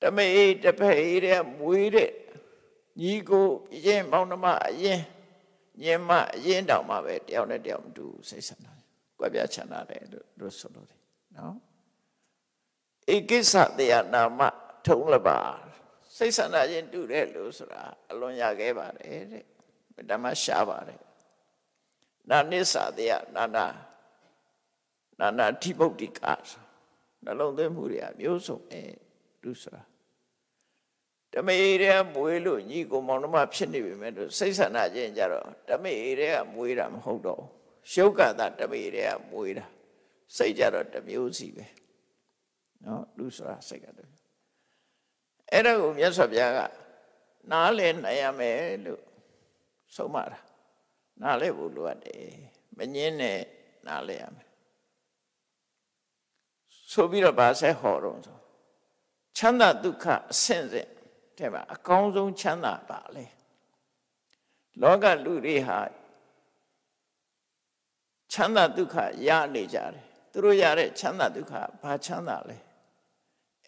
တမေတဖေးတဲ့မွေးတဲ့ညီကိုပြင်းပေါင်းနှမအရင်ညင်မအရင်တောင်မှပဲတယောက်နဲ့တယောက်မတူစိတ်ဆန္ဒကွက်ပြချမ်းသာတယ်လို့ဆိုလို့တယ်နော်ဧကိစ္စတရားနာမထုံးလပါ စိတ်ဆန္ဒချင်းတူတယ်လို့ဆိုတာအလွန်ရခဲ့ပါတယ်တဲ့ဓမ္မရှားပါတယ်နာနိစ္စတရားနာနာနာနာဓိဗုဒ္ဓိကနှလုံးသွင်းမှုတွေအမျိုးစုံအဲလူဆိုတာဓမေရဲမွေးလို့ညီကိုမောင်နှမဖြစ်နေပြီမဲ့လို့စိတ်ဆန္ဒချင်းကြတော့ဓမေရဲကမွေးတာမဟုတ်တော့ရှုပ်ကသာဓမေရဲကမွေးတာစိတ်ကြတော့တမျိုးစီပဲနော်လူဆိုတာစိတ်ကတည်း အဲ့ဒါကိုမြတ်စွာဘုရားကနားလည်နိုင်ရမယ်လို့ဆုံးမတာနားလည်ဖို့လိုအပ်တယ်မငင်းနဲ့နားလည်ရမယ်ဆိုပြီးတော့ဗာဆက်ဟောတော့ဆိုချမ်းသာဒုက္ခအဆင့်ဆင့်တဲ့မှာအကောင်းဆုံးချမ်းသာပါလေလောကလူတွေဟာချမ်းသာဒုက္ခရနေကြတယ်သူတို့ရတဲ့ချမ်းသာဒုက္ခဘာချမ်းသာလဲ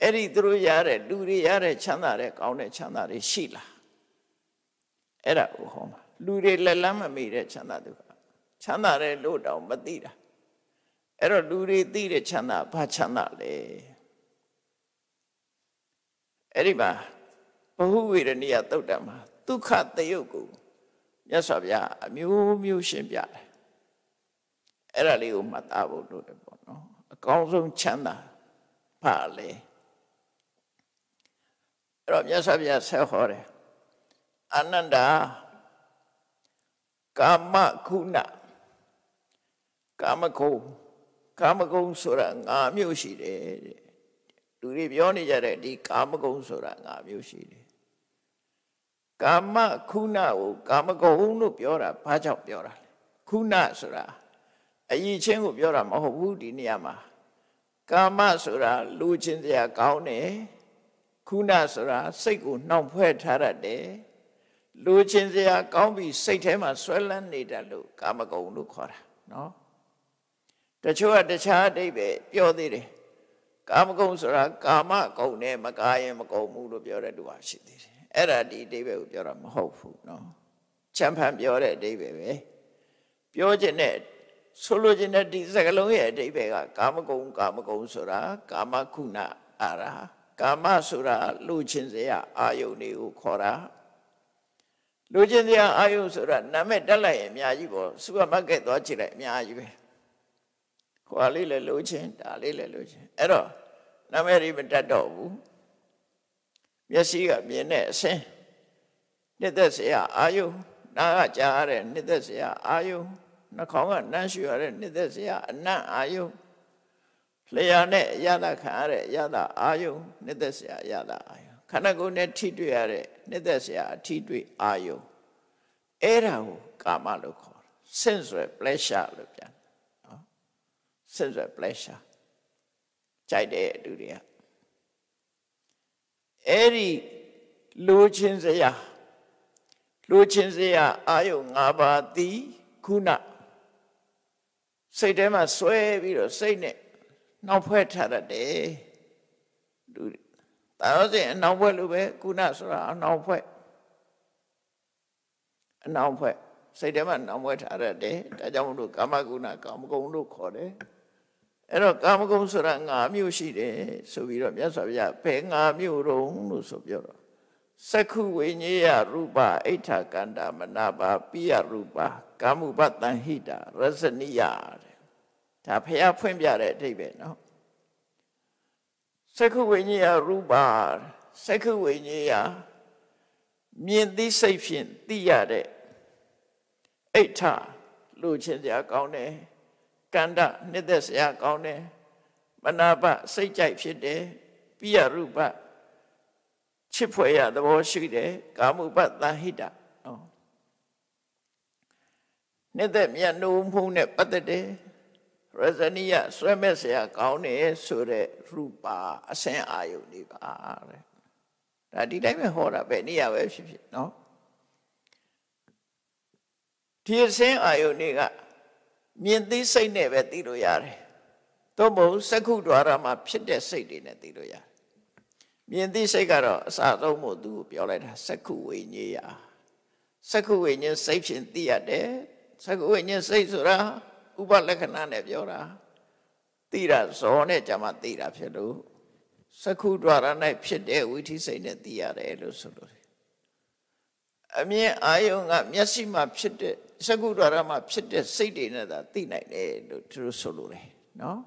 အဲ့ဒီသူတို့ရတဲ့လူတွေရတဲ့ချမ်းသာတဲ့ကောင်းတဲ့ချမ်းသာတွေရှိလားအဲ့ဒါကိုဟောမှာလူတွေလက်လန်းမမိတဲ့ချမ်းသာဒုက္ခချမ်းသာတဲ့လို့တောင်မသိတာအဲ့တော့လူတွေသိတဲ့ချမ်းသာဘာချမ်းသာလဲအဲ့ဒီမှာဘဟုဝေရဏိယသုတ်တံမှာဒုက္ခတယုတ်ကိုမြတ်စွာဘုရားအမျိုးမျိုးရှင်းပြတယ်အဲ့ဒါလေးကိုမှတ်သားဖို့လိုတယ်ပေါ့နော်အကောင်းဆုံးချမ်းသာပါလေ အဲ့တော့မြတ်စွာဘုရားဆက်ဟောတယ်အနန္တာကာမခုဏကာမကုံကာမကုံဆိုတာငါမျိုးရှိတယ်တဲ့လူတွေပြောနေကြတဲ့ဒီကာမဂုဏ်ဆိုတာငါမျိုးရှိတယ်ကာမခုနကိုကာမဂုဏ်လို့ပြောတာဘာကြောင့်ပြောတာလဲခုနဆိုတာအယိချင်းကိုပြောတာမဟုတ်ဘူးဒီနေရာမှာကာမဆိုတာလူချင်းစရာကောင်းတယ် ခုနဆိုတာစိတ်ကိုနှောင်ဖွဲ့ထားတတ်တယ်လူချင်းစရာကောင်းပြီးစိတ်ထဲမှာဆွဲလန်းနေတယ်လို့ကာမဂုဏ်လို့ခေါ်တာနော်တချို့ကတခြားအဓိပ္ပာယ်ပြောသေးတယ်ကာမဂုဏ်ဆိုတာကာမဂုဏ်နဲ့မကာရင်မကုန်ဘူးလို့ပြောတဲ့သူဟာရှိသေးတယ်အဲ့ဒါဒီအဓိပ္ပာယ်ကိုပြောတာမဟုတ်ဘူးနော်ချမ်းဖန်ပြောတဲ့အဓိပ္ပာယ်ပဲပြောခြင်းနဲ့ဆိုလိုခြင်းနဲ့ဒီစကားလုံးရဲ့အဓိပ္ပာယ်ကကာမဂုဏ်ကာမဂုဏ်ဆိုတာကာမခုနအာရာ ကာမဆိုတာလူချင်းစရာအာယုန်တွေကိုခေါ်တာလူချင်းစရာအာယုန်ဆိုတာနာမည်တက်လိုက်ရင်အများကြီးပေါ့စူပါမားကတ်သွားကြည့်လိုက်အများကြီးပဲဟွာလေးလည်းလိုချင်ဒါလေးလည်းလိုချင်အဲ့တော့နာမည်တွေမတတ်တော့ဘူးမျက်စိကမြင်တဲ့အဆင်းနှစ်သက်စရာအာယုနားကကြားရတဲ့နှစ်သက်စရာအာယုနှာခေါင်းကနမ်းရှူရတဲ့နှစ်သက်စရာအနံ့အာယု လျှာနဲ့ရတာခံရတဲ့ရတာအာယုနှစ်သက်စရာရတာအာယုခန္ဓာကိုယ်နဲ့ထိတွေ့ရတဲ့နှစ်သက်စရာအထိတွေ့အာယုအဲ့ဒါကိုကာမလို့ခေါ်တာ sensual pleasure လို့ပြန် sensual pleasure ကြိုက်တဲ့လူတွေကအဲ့ဒီလိုချင်စရာလိုချင်စရာအာယု၅ပါးသည်ခုနစိတ်ထဲမှာဆွဲပြီးတော့စိတ်နဲ့ နှောက်ဖွဲ့ထားတတ်တယ်လူတာရောစဉ်အနှောက်ဖွဲ့လို့ပဲခုနဆိုတာအနှောက်ဖွဲ့အနှောက်ဖွဲ့စိတ်ထဲမှာနှောက်ဖွဲ့ထားတတ်တယ်ဒါကြောင့်မလို့ကာမကုဏကာမဂုဏ်လို့ခေါ်တယ်အဲ့တော့ကာမဂုဏ်ဆိုတာ၅မျိုးရှိတယ်ဆိုပြီးတော့မြတ်စွာဘုရားဘယ်၅မျိုးတုံးလို့ဆိုပြောတော့သက္ခုဝိညေယရူပအိဋ္ဌကန္တာမနာပါပိယရူပကာမုပတန်ဟိတာရဇနိယတဲ့ ဒါဘုရားဖွင့်ပြတဲ့အဓိပ္ပာယ်နော်သက္ခုဝိညေယရူပသက္ခုဝိညေယမြင်သိစိတ်ဖြင့်သိရတဲ့အိဋ္ဌလူချင်းစရာကောင်းတယ်ကန္တနှစ်သက်စရာကောင်းတယ်မနာပစိတ်ကြိုက်ဖြစ်တယ်ပိယရူပချစ်ဖွယ်ရသဘောရှိတယ်ကာမုပသဟိတနော်နှစ်သက်မြတ်နိုးမှုနဲ့ပတ်သက်တယ် ရဇနိယဆွဲမဲ့စရာကောင်းတယ်ဆိုတဲ့ရူပါအစင်အာယုန်ဒီပါတဲ့ဒါဒီတိုင်းပဲဟောတာပဲနေရပဲဖြစ်ဖြစ်နော်ဒီအစင်အာယုန်တွေကမြင်သိစိတ်နဲ့ပဲသိလို့ရတယ်သို့မဟုတ်စက္ခုဒွါရမှာဖြစ်တဲ့စိတ်တွေနဲ့သိလို့ရတယ်မြင်သိစိတ်ကတော့အစဆုံးမို့သူကိုပြောလိုက်တာစက္ခုဝိညာယစက္ခုဝိညာဉ်စိတ်ဖြင့်သိရတယ်စက္ခုဝိညာဉ်စိတ်ဆိုတာ ဥပလက္ခဏာနဲ့ပြောတာသိတာဇောနဲ့ကြမှာသိတာဖြစ်လို့စက္ခုဒွါရ၌ဖြစ်တဲ့ဝိသိစိတ်နဲ့သိရတယ်လို့ဆိုလို့အမြင်အာယုံကမျက်စိမှာဖြစ်တဲ့စကုဒ္ဒရာမှာဖြစ်တဲ့စိတ်တွေနဲ့သာသိနိုင်တယ်လို့သူတို့ဆိုလိုတယ်နော်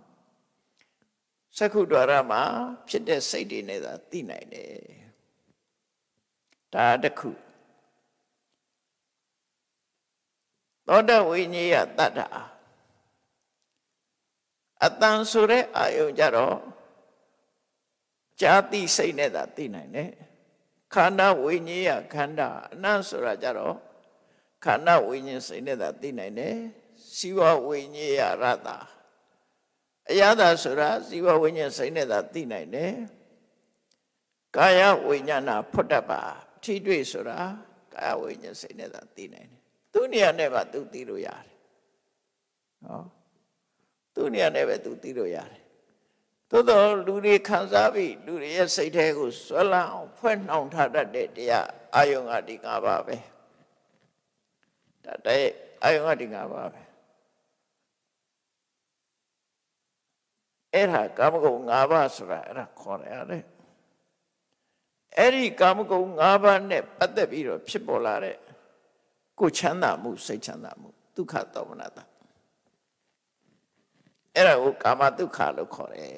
စကုဒ္ဒရာမှာဖြစ်တဲ့စိတ်တွေနဲ့သာသိနိုင်တယ်ဒါတခုသောတဝိညာယတတ္တာ အတန်ဆိုတဲ့အာယုံကြတော့ကြာတိစိတ်နဲ့သာသိနိုင်တယ်ခန္ဓာဝိညာဉ်ရခန္ဓာအနတ်ဆိုတာကြတော့ခန္ဓာဝိညာဉ်စိတ်နဲ့သာသိနိုင်တယ်စီဝဝိညာဉ်ရရတာအရသာဆိုတာစီဝဝိညာဉ်စိတ်နဲ့သာသိနိုင်တယ်ကာယဝိညာဏဖွတ်တတ်ပါထိတွေ့ဆိုတာကာယဝိညာဉ်စိတ်နဲ့သာသိနိုင်တယ်သူနေရာနဲ့ပါသူသိလို့ရတယ်ဟော သူနေရာနဲ့ပဲသူသိလို့ရတယ်သို့တော့လူတွေခံစားပြီးလူတွေရဲ့စိတ်ထဲကိုဆွဲလန်းအောင်ဖွဲ့နှောင်ထားတတ်တဲ့တရားအာယုံကဒီ၅ပါးပဲဒါတဲ့အာယုံကဒီ၅ပါးပဲအဲ့ဒါကာမဂုဏ်၅ပါးဆိုတာအဲ့ဒါခေါ်ရတယ်အဲ့ဒီကာမဂုဏ်၅ပါးနဲ့ပတ်သက်ပြီးတော့ဖြစ်ပေါ်လာတဲ့ကိုချမ်းသာမှုစိတ်ချမ်းသာမှုဒုက္ခသောမနတာ အဲ့ဒါကိုကာမဒုက္ခလို့ခေါ်တယ်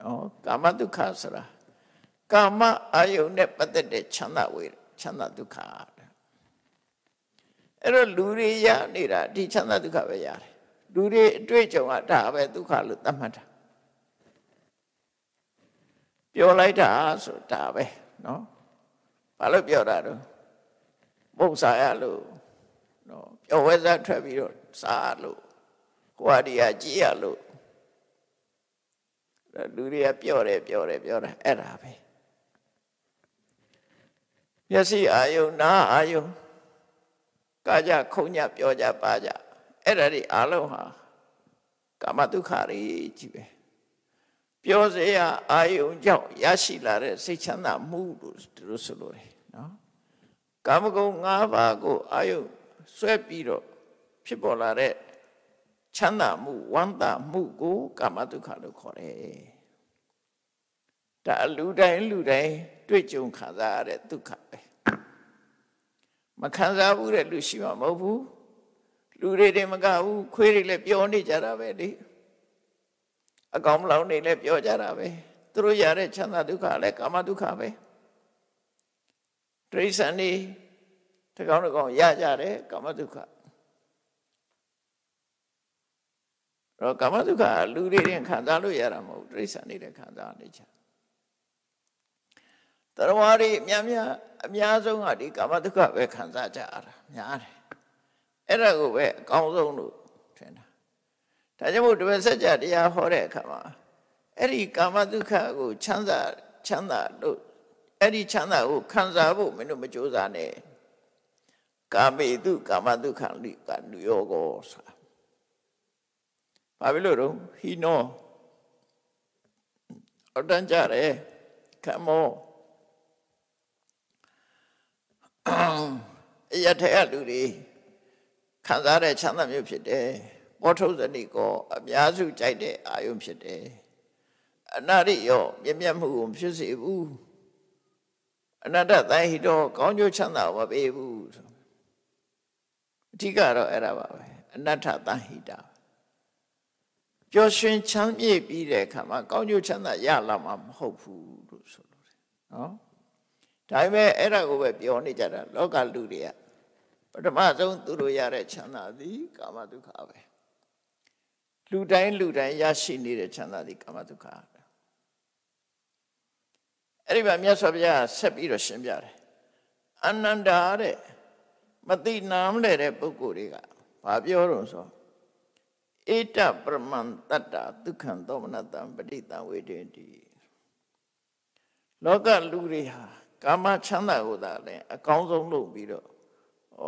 ။ဩကာမဒုက္ခဆိုတာကာမအာယုန်နဲ့ပတ်သက်တဲ့ချမ်းသာဝေချမ်းသာဒုက္ခအဲ့တော့လူတွေရနေတာဒီချမ်းသာဒုက္ခပဲရတယ်။လူတွေအတွေ့အကြုံကဒါပဲဒုက္ခလို့သတ်မှတ်တာ။ပြောလိုက်တာဆိုတာပဲနော်။ဘာလို့ပြောတာတော့ပုံစားရလို့နော်ပြောဝဲစားထွက်ပြီးတော့ စားလို့ကိုယ်အဒီယာကြည့်ရလို့လူတွေကပြောတယ်ပြောတယ်ပြောတယ်အဲ့ဒါပဲမျက်စိအာယုံနားအာယုံကာကြခုံညပြောကြပါကြအဲ့ဒါတွေအလုံးဟာကာမဒုက္ခတွေကြီးပဲပြောစရာအာယုံကြောင့်ရရှိလာတဲ့စိတ်ချမ်းသာမှုလို့သူတို့ဆိုလို့တယ်နော်ကာမဂုဏ်၅ပါးကိုအာယုံဆွဲပြီးတော့ ဖြစ်ပေါ်လာတဲ့ချမ်းသာမှုဝမ်းသာမှုကိုကာမဒုက္ခလို့ခေါ်တယ်ဒါလူတိုင်းလူတိုင်းတွေ့ကြုံခံစားရတဲ့ဒုက္ခပဲမခံစားဘူးတဲ့လူရှိမှာမဟုတ်ဘူးလူတွေတွေမကဘူးခွေးတွေလည်းပြောနေကြတာပဲလေအကောင်မလောင်နေလည်းပြောကြတာပဲသူတို့ရတဲ့ချမ်းသာဒုက္ခလည်းကာမဒုက္ခပဲတိရစ္ဆာန်တွေတကောင်တကောင်ရကြတယ်ကာမဒုက္ခ တော့ကာမဒုက္ခလူတွေရင်ခံစားလို့ရတာမဟုတ်တိရစ္ဆာန်တွေလည်းခံစားနေကြတရားတွေအများများအများဆုံးကဒီကာမဒုက္ခပဲခံစားကြရတာများတယ်အဲ့ဒါကိုပဲအကောင်းဆုံးလို့ထင်တာဒါကြောင့်မို့တပည့်ဆက်ကြတရားဟောတဲ့အခါမှာအဲ့ဒီကာမဒုက္ခကိုချမ်းသာချမ်းသာလို့အဲ့ဒီချမ်းသာကိုခံစားဖို့မင်းတို့မကြိုးစားနဲ့ကာမေတုကာမဒုက္ခလိကနုယောကောဆိုတာ ဘာဖြစ်လို့တော့ဟီနောအတန်းကြတယ်ခမောအရထက်လူတွေခံစားတဲ့ချမ်းသာမျိုးဖြစ်တယ်ဘောထုဇဏိကောအများစုကြိုက်တဲ့အာယုံဖြစ်တယ်အနာရိယောမြင့်မြတ်မှုကိုဖြစ်စေဘူးအနတ္တသံဟိတောကောင်းကျိုးချမ်းသာမပေးဘူးအဓိကတော့အဲ့ဒါပါပဲအနတ္ထသံဟိတာ ပျော်ရွှင်ချမ်းမြေ့ပြီးတဲ့အခါမှာကောင်းကျိုးချမ်းသာရလာမှာမဟုတ်ဘူးလို့ဆိုလို့တယ်နော်ဒါပေမဲ့အဲ့ဒါကိုပဲပြောနေကြတာလောကလူတွေကပထမဆုံးသူတို့ရတဲ့ချမ်းသာသည်ကာမဒုက္ခပဲလူတိုင်းလူတိုင်းရရှိနေတဲ့ချမ်းသာသည်ကာမဒုက္ခအဲ့ဒီမှာမြတ်စွာဘုရားဆက်ပြီးတော့ရှင်းပြတယ်အနန္တာတဲ့မသိနာမလဲတဲ့ပုဂ္ဂိုလ်တွေကဘာပြောတော့ဆို ဧတပရမန်တတ္တဒုက္ခံသောမနတံပဋိတံဝေဒေတိလောကလူတွေဟာကာမချမ်းသာကိုသာလည်းအကောင်းဆုံးလုပ်ပြီးတော့ဩ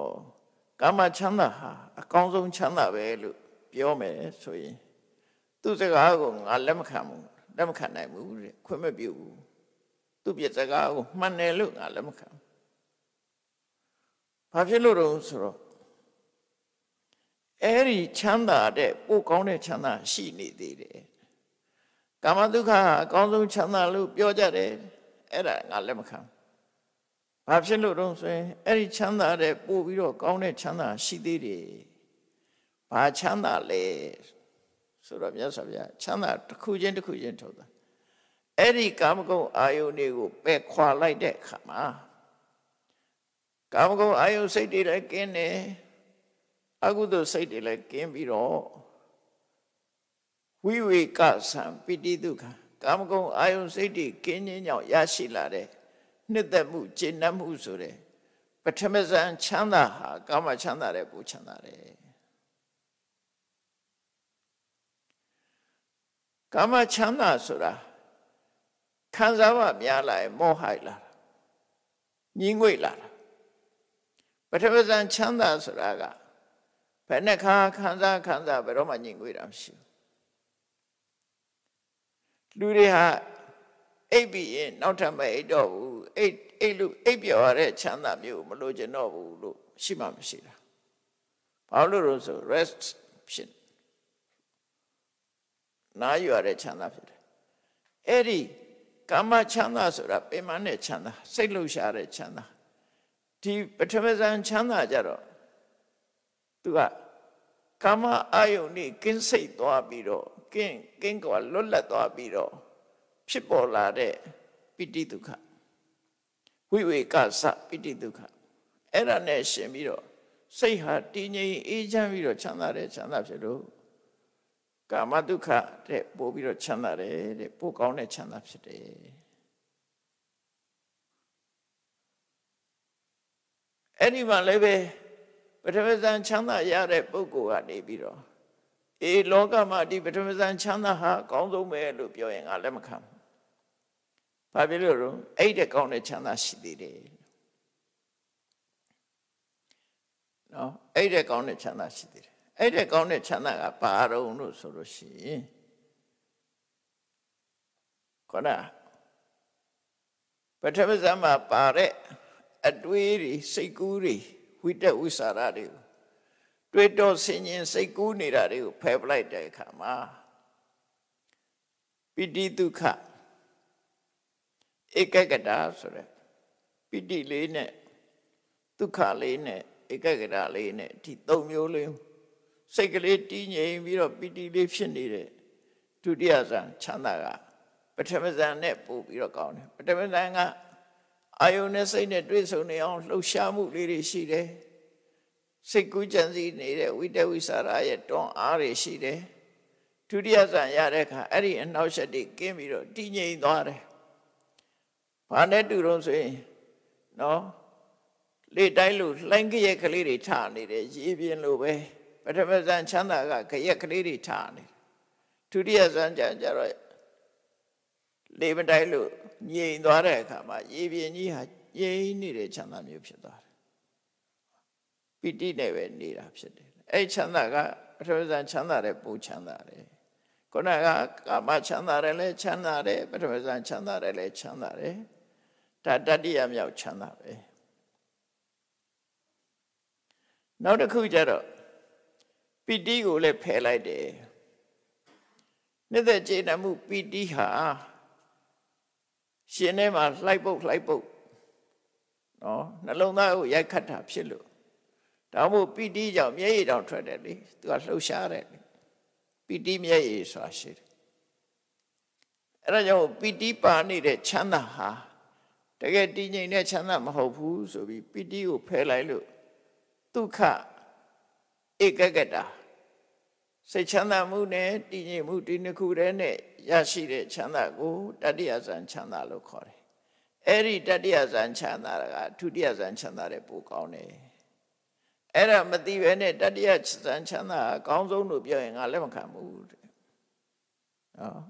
ကာမချမ်းသာဟာအကောင်းဆုံးချမ်းသာပဲလို့ပြောမယ်ဆိုရင်သူ့စကားကိုငါလက်မခံဘူးလက်မခံနိုင်ဘူးတဲ့ခွင့်မပြုဘူးသူ့ပြစကားကိုမှန်တယ်လို့ငါလက်မခံဘာဖြစ်လို့တော့ဆိုတော့ အဲ့ဒီချမ်းသာတဲ့ပိုကောင်းတဲ့ချမ်းသာရှိနေသေးတယ်ကာမဒုက္ခအကောင်းဆုံးချမ်းသာလို့ပြောကြတယ်အဲ့ဒါငါလက်မခံဘာဖြစ်လို့တော့ဆိုရင်အဲ့ဒီချမ်းသာတဲ့ပို့ပြီးတော့ကောင်းတဲ့ချမ်းသာရှိသေးတယ်ဘာချမ်းသာလဲဆိုတော့မြတ်စွာဘုရားချမ်းသာတစ်ခုချင်းတစ်ခုချင်းထုတ်တာအဲ့ဒီကာမဂုဏ်အာယုန်တွေကိုပယ်ခွာလိုက်တဲ့အခါမှာကာမဂုဏ်အာယုန်စိတ်တွေလည်းကင်းတယ် အကုသိုလ်စိတ်တွေလည်းကင်းပြီးတော့ဝိဝေကဆံပိတိဒုက္ခကာမဂုဏ်အာယုန်စိတ်တွေကင်းခြင်းကြောင့်ရရှိလာတဲ့နှစ်သက်မှုကျင့်နှံ့မှုဆိုတဲ့ပထမဇန်ချမ်းသာဟာကာမချမ်းသာတဲ့ပူချမ်းသာတယ်ကာမချမ်းသာဆိုတာခံစားမှများလာရင်မောဟိုက်လာညင်းငွေ့လာတာပထမဇန်ချမ်းသာဆိုတာက ဘယ်နှခါခံစားခံစားဘယ်တော့မှညင်ငွေတာမရှိဘူးလူတွေဟာအိပ်ပြီးရင်နောက်ထပ်မအိပ်တော့ဘူးအိပ်အိပ်လို့အိပ်ပြော်ရတဲ့ချမ်းသာမျိုးမလို့ကျင်တော့ဘူးလို့ရှိမှမရှိတာဘာလို့လို့ဆို rest ဖြစ်နားယူရတဲ့ချမ်းသာဖြစ်တယ်အဲ့ဒီကာမချမ်းသာဆိုတာပင်မနဲ့ချမ်းသာစိတ်လှုပ်ရှားတဲ့ချမ်းသာဒီပထမဇန်ချမ်းသာကြတော့ သူကကာမအာယုန်นี่ကင်းစိတ်သွားပြီးတော့ကင်းကင်းကွာလွတ်လပ်သွားပြီးတော့ဖြစ်ပေါ်လာတဲ့ပိဋိဒုက္ခဝိဝေကစပိဋိဒုက္ခအဲ့ဒါနဲ့ရှင်ပြီးတော့စိတ်ဟာတည်ငြိမ်အေးချမ်းပြီးတော့ချမ်းသာတဲ့ချမ်းသာဖြစ်လို့ကာမဒုက္ခတဲ့ပို့ပြီးတော့ချမ်းသာတယ်တဲ့ပို့ကောင်းတဲ့ချမ်းသာဖြစ်တယ်အဲ့ဒီမှာလည်းပဲ ပထမဇန်ချမ်းသာရတဲ့ပုဂ္ဂိုလ်ကနေပြီးတော့အေးလောကမှာဒီပထမဇန်ချမ်းသာဟာအကောင်းဆုံးပဲလို့ပြောရင်ငါလက်မခံဘူး။ဘာဖြစ်လို့လဲအဲ့တဲ့ကောင်းတဲ့ချမ်းသာရှိသေးတယ်။နော်အဲ့တဲ့ကောင်းတဲ့ချမ်းသာရှိသေးတယ်။အဲ့တဲ့ကောင်းတဲ့ချမ်းသာကဘာတုံလို့ဆိုလို့ရှိရင်ခေါနာပထမဇန်မှာပါတဲ့အတွေးတွေစိတ်ကူးတွေ ဝိတက်ဝိสารတွေကိုတွေးတော့ဆင်ញင်စိတ်ကူးနေတာတွေကိုဖယ်ပလိုက်တဲ့အခါမှာပိဋိဒုက္ခဧကကတာဆိုရယ်ပိဋိလေးနဲ့ဒုက္ခလေးနဲ့ဧကကတာလေးနဲ့ဒီသုံးမျိုးလေးစိတ်ကလေးတည်ငြိမ်ပြီးတော့ပိဋိလေးဖြစ်နေတဲ့ဒုတိယဇန်ချမ်းသာကပထမဇန်နဲ့ပို့ပြီးတော့ကောင်းတယ်ပထမဇန်က အာယုန်နဲ့စိတ်နဲ့တွေ့ဆုံနေအောင်လှုပ်ရှားမှုလေးတွေရှိတယ်စိတ်ကူးကြံစည်နေတဲ့ဝိတဝိสารရဲ့တွန်းအားတွေရှိတယ်ဒုတိယဆံရတဲ့အခါအဲ့ဒီအနောက်ရှက်တွေကင်းပြီးတော့တည်ငြိမ်သွားတယ်ဘာနဲ့တူတော့ဆိုရင်နော်လေတိုင်းလို့လှိုင်းကြရက်ကလေးတွေထနေတယ်ရေပြင်းလို့ပဲပထမဇန်ချမ်းသာကကြရက်ကလေးတွေထနေဒုတိယဇန်ကျကြတော့လေမတိုင်းလို့ ငြိမ်သွားတဲ့အခါမှာရေပြင်းကြီးဟာငြိမ်နေတဲ့ချမ်းသာမျိုးဖြစ်သွားတယ်ပိဋိနဲ့ပဲနေတာဖြစ်တယ်အဲ့ချမ်းသာကပထမဇန်ချမ်းသာတဲ့ပူချမ်းသာတယ်ခုနကကာမချမ်းသာတယ်လဲချမ်းသာတယ်ပထမဇန်ချမ်းသာတယ်လဲချမ်းသာတယ်ဒါတတိယမြောက်ချမ်းသာပဲနောက်တစ်ခုကျတော့ပိဋိကိုလည်းဖယ်လိုက်တယ်နှစ်သက်ကျေနပ်မှုပိဋိဟာ ရှင်ထဲမှာလှိုက်ပုတ်လှိုက်ပုတ်နော်နှလုံးသားကိုရိုက်ခတ်တာဖြစ်လို့ဒါမှမဟုတ်ပီတိကြောင့်မျက်ရည်တောင်ထွက်တယ်လေသူကလှုပ်ရှားတယ်ပီတိမျက်ရည်ဆိုတာရှိတယ်အဲ့ဒါကြောင့်ပီတိပါနေတဲ့ချမ်းသာဟာတကယ်တည်ငြိမ်တဲ့ချမ်းသာမဟုတ်ဘူးဆိုပြီးပီတိကိုဖယ်လိုက်လို့ဒုက္ခဧကကတာ စိတ်ချမ်းသာမှုနဲ့တည်ငြိမ်မှုဒီနှစ်ခုတည်းနဲ့ရရှိတဲ့ချမ်းသာကိုတတိယဇန်ချမ်းသာလို့ခေါ်တယ်အဲ့ဒီတတိယဇန်ချမ်းသာကဒုတိယဇန်ချမ်းသာတဲ့ပိုကောင်းတယ်အဲ့ဒါမသိပဲနဲ့တတိယဇန်ချမ်းသာအကောင်းဆုံးလို့ပြောရင်ငါလက်မခံဘူးတဲ့နော်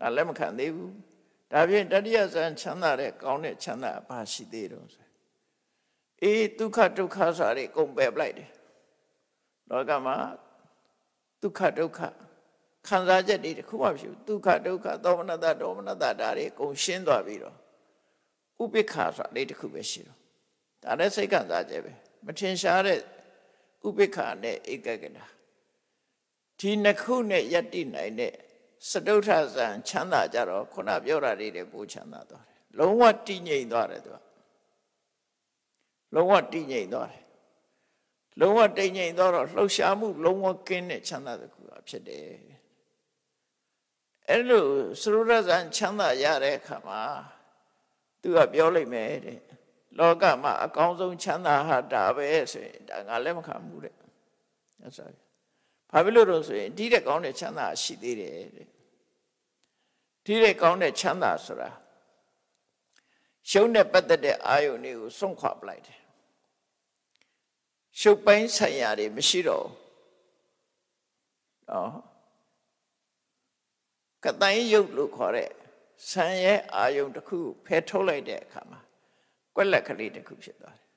ငါလက်မခံသေးဘူးဒါဖြင့်တတိယဇန်ချမ်းသာတဲ့ကောင်းတဲ့ချမ်းသာဘာရှိသေးတော့ဆိုအေးဒုက္ခဒုက္ခဆိုရယ်ကုန်ပယ်ပလိုက်တယ်လောကမှာ ဒုက္ခဒုက္ခခံစားချက်တွေတခုမှမရှိဘူးဒုက္ခဒုက္ခသောမနတဒေါမနတဒါတွေအကုန်ရှင်းသွားပြီးတော့ဥပိ္ပခါဆိုတာလေးတခုပဲရှိတော့ဒါလည်းစိတ်ခံစားချက်ပဲမထင်ရှားတဲ့ဥပိ္ပခါနဲ့ဧကကတာဒီနှစ်ခုနဲ့ယက်တိနိုင်တဲ့စတုထဇံချမ်းသာကြတော့ခုနပြောတာတွေပိုချမ်းသာသွားတယ်လုံးဝတည်ငြိမ်သွားတယ်သူကလုံးဝတည်ငြိမ်သွားတယ် လုံးဝတည်ငြိမ်သွားတော့လှုပ်ရှားမှုလုံးဝကင်းတဲ့ချမ်းသာတစ်ခုဖြစ်တယ်အဲ့လိုစရုရဇံချမ်းသာရတဲ့အခါမှာသူကပြောလိုက်မယ်တဲ့လောကမှာအကောင်းဆုံးချမ်းသာဟာဒါပဲဆိုရင်ဒါငါလည်းမခံဘူးတဲ့အဲ့ဆိုဘာဘာဖြစ်လို့လို့ဆိုရင်ဒီတဲ့ကောင်းတဲ့ချမ်းသာရှိသေးတယ်တဲ့ဒီတဲ့ကောင်းတဲ့ချမ်းသာဆိုတာရှုံးတဲ့ပတ်သက်တဲ့အာယုန်တွေကိုစွန့်ခွာပလိုက်တယ် ရှုပ်ပိုင်းဆိုင်ရာတွေမရှိတော့နော်ကတိုင်းရုပ်လို့ခေါ်တဲ့ဆံရဲ့အာယုန်တစ်ခုဖယ်ထုတ်လိုက်တဲ့အခါမှာကွက်လက်ကလေးတစ်ခုဖြစ်သွားတယ်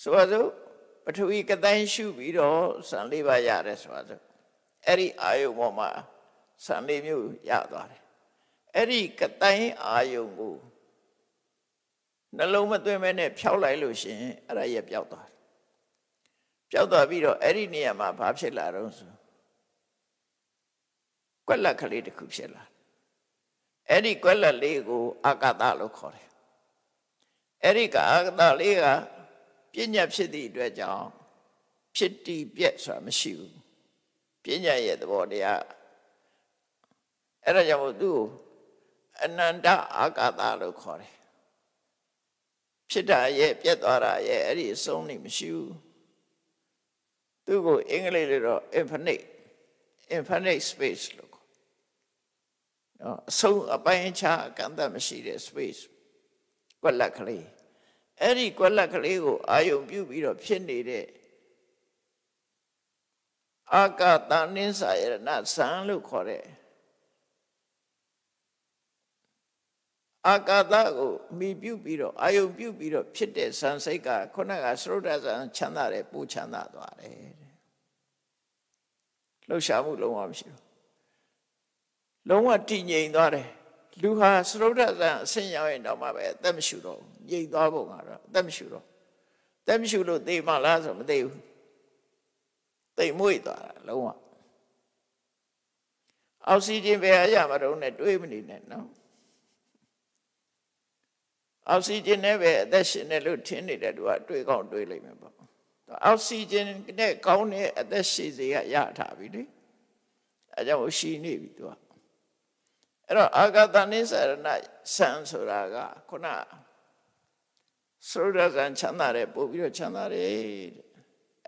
ဆိုတော့ပထဝီကတိုင်းရှုပြီးတော့ဆံလေးပါရတယ်ဆိုတော့အဲ့ဒီအာယုန်ပေါ်မှာဆံလေးမျိုးရသွားတယ်အဲ့ဒီကတိုင်းအာယုံကို နှလုံးမသွင်းမဲနဲ့ဖြောက်လိုက်လို့ရှင်အဲ့ဒါရဲ့ပျောက်သွားတယ်ပျောက်သွားပြီးတော့အဲ့ဒီနေရာမှာဘာဖြစ်လာတော့ဆိုကွက်လက်ကလေးတစ်ခုဖြစ်လာအဲ့ဒီကွက်လက်လေးကိုအာကတလို့ခေါ်တယ်အဲ့ဒီကအာကတလေးကပညာဖြစ်သည့်အတွက်ကြောင့်ဖြစ်တည်ပြက်ဆိုတာမရှိဘူးပညာရဲ့သဘောတရားအဲ့ဒါကြောင့်မို့သူ့ကိုအနန္တအာကာသလို့ခေါ်တယ် ဖြစ်တာရဲ့ပြက်သွားတာရဲ့အဲ့ဒီအဆုံးနေမရှိဘူးသူ့ကိုအင်္ဂလိပ်လိုတော့ infinite infinite space လို့ခေါ်နော်အဆုံးအပိုင်းအခြားအကန့်အသတ်မရှိတဲ့ space ကွက်လက်ကလေးအဲ့ဒီကွက်လက်ကလေးကိုအာယုံပြုပြီးတော့ဖြစ်နေတဲ့အာကာသနင်းစာရဏဇံလို့ခေါ်တဲ့ အာကာသကိုမိပြုပြီးတော့အာယုံပြုပြီးတော့ဖြစ်တဲ့ဇန်စိတ်ကခုနကသရုဒ္ဒဇန်ချမ်းသာတယ်ပူချမ်းသာသွားတယ်တဲ့လှုပ်ရှားမှုလုံးဝမရှိဘူးလုံးဝတည်ငြိမ်သွားတယ်လူဟာသရုဒ္ဒဇန်အဆင့်ရောက်ရင်တော့မှပဲအသက်မရှူတော့ငြိမ်သွားပုံကတော့အသက်မရှူတော့အသက်မရှူလို့သေမှလားဆိုမသိဘူးသိမွေ့သွားတာလုံးဝအောက်ဆီဂျင်ပဲအရမတော့နဲ့တွေးမနေနဲ့နော် အောက်ဆီဂျင်နဲ့ပဲအသက်ရှင်တယ်လို့ထင်နေတဲ့သူကတွေးကောင်းတွေးလိမ့်မယ်ပေါ့အောက်ဆီဂျင်နဲ့ကောင်းတဲ့အသက်ရှင်စေကရထားပြီလေအဲကြောင့်ရှိနေပြီသူကအဲ့တော့အာဂတနိစရဏဆံဆိုတာကခုနသုရဇံချမ်းသာတယ်ပို့ပြီးတော့ချမ်းသာတယ်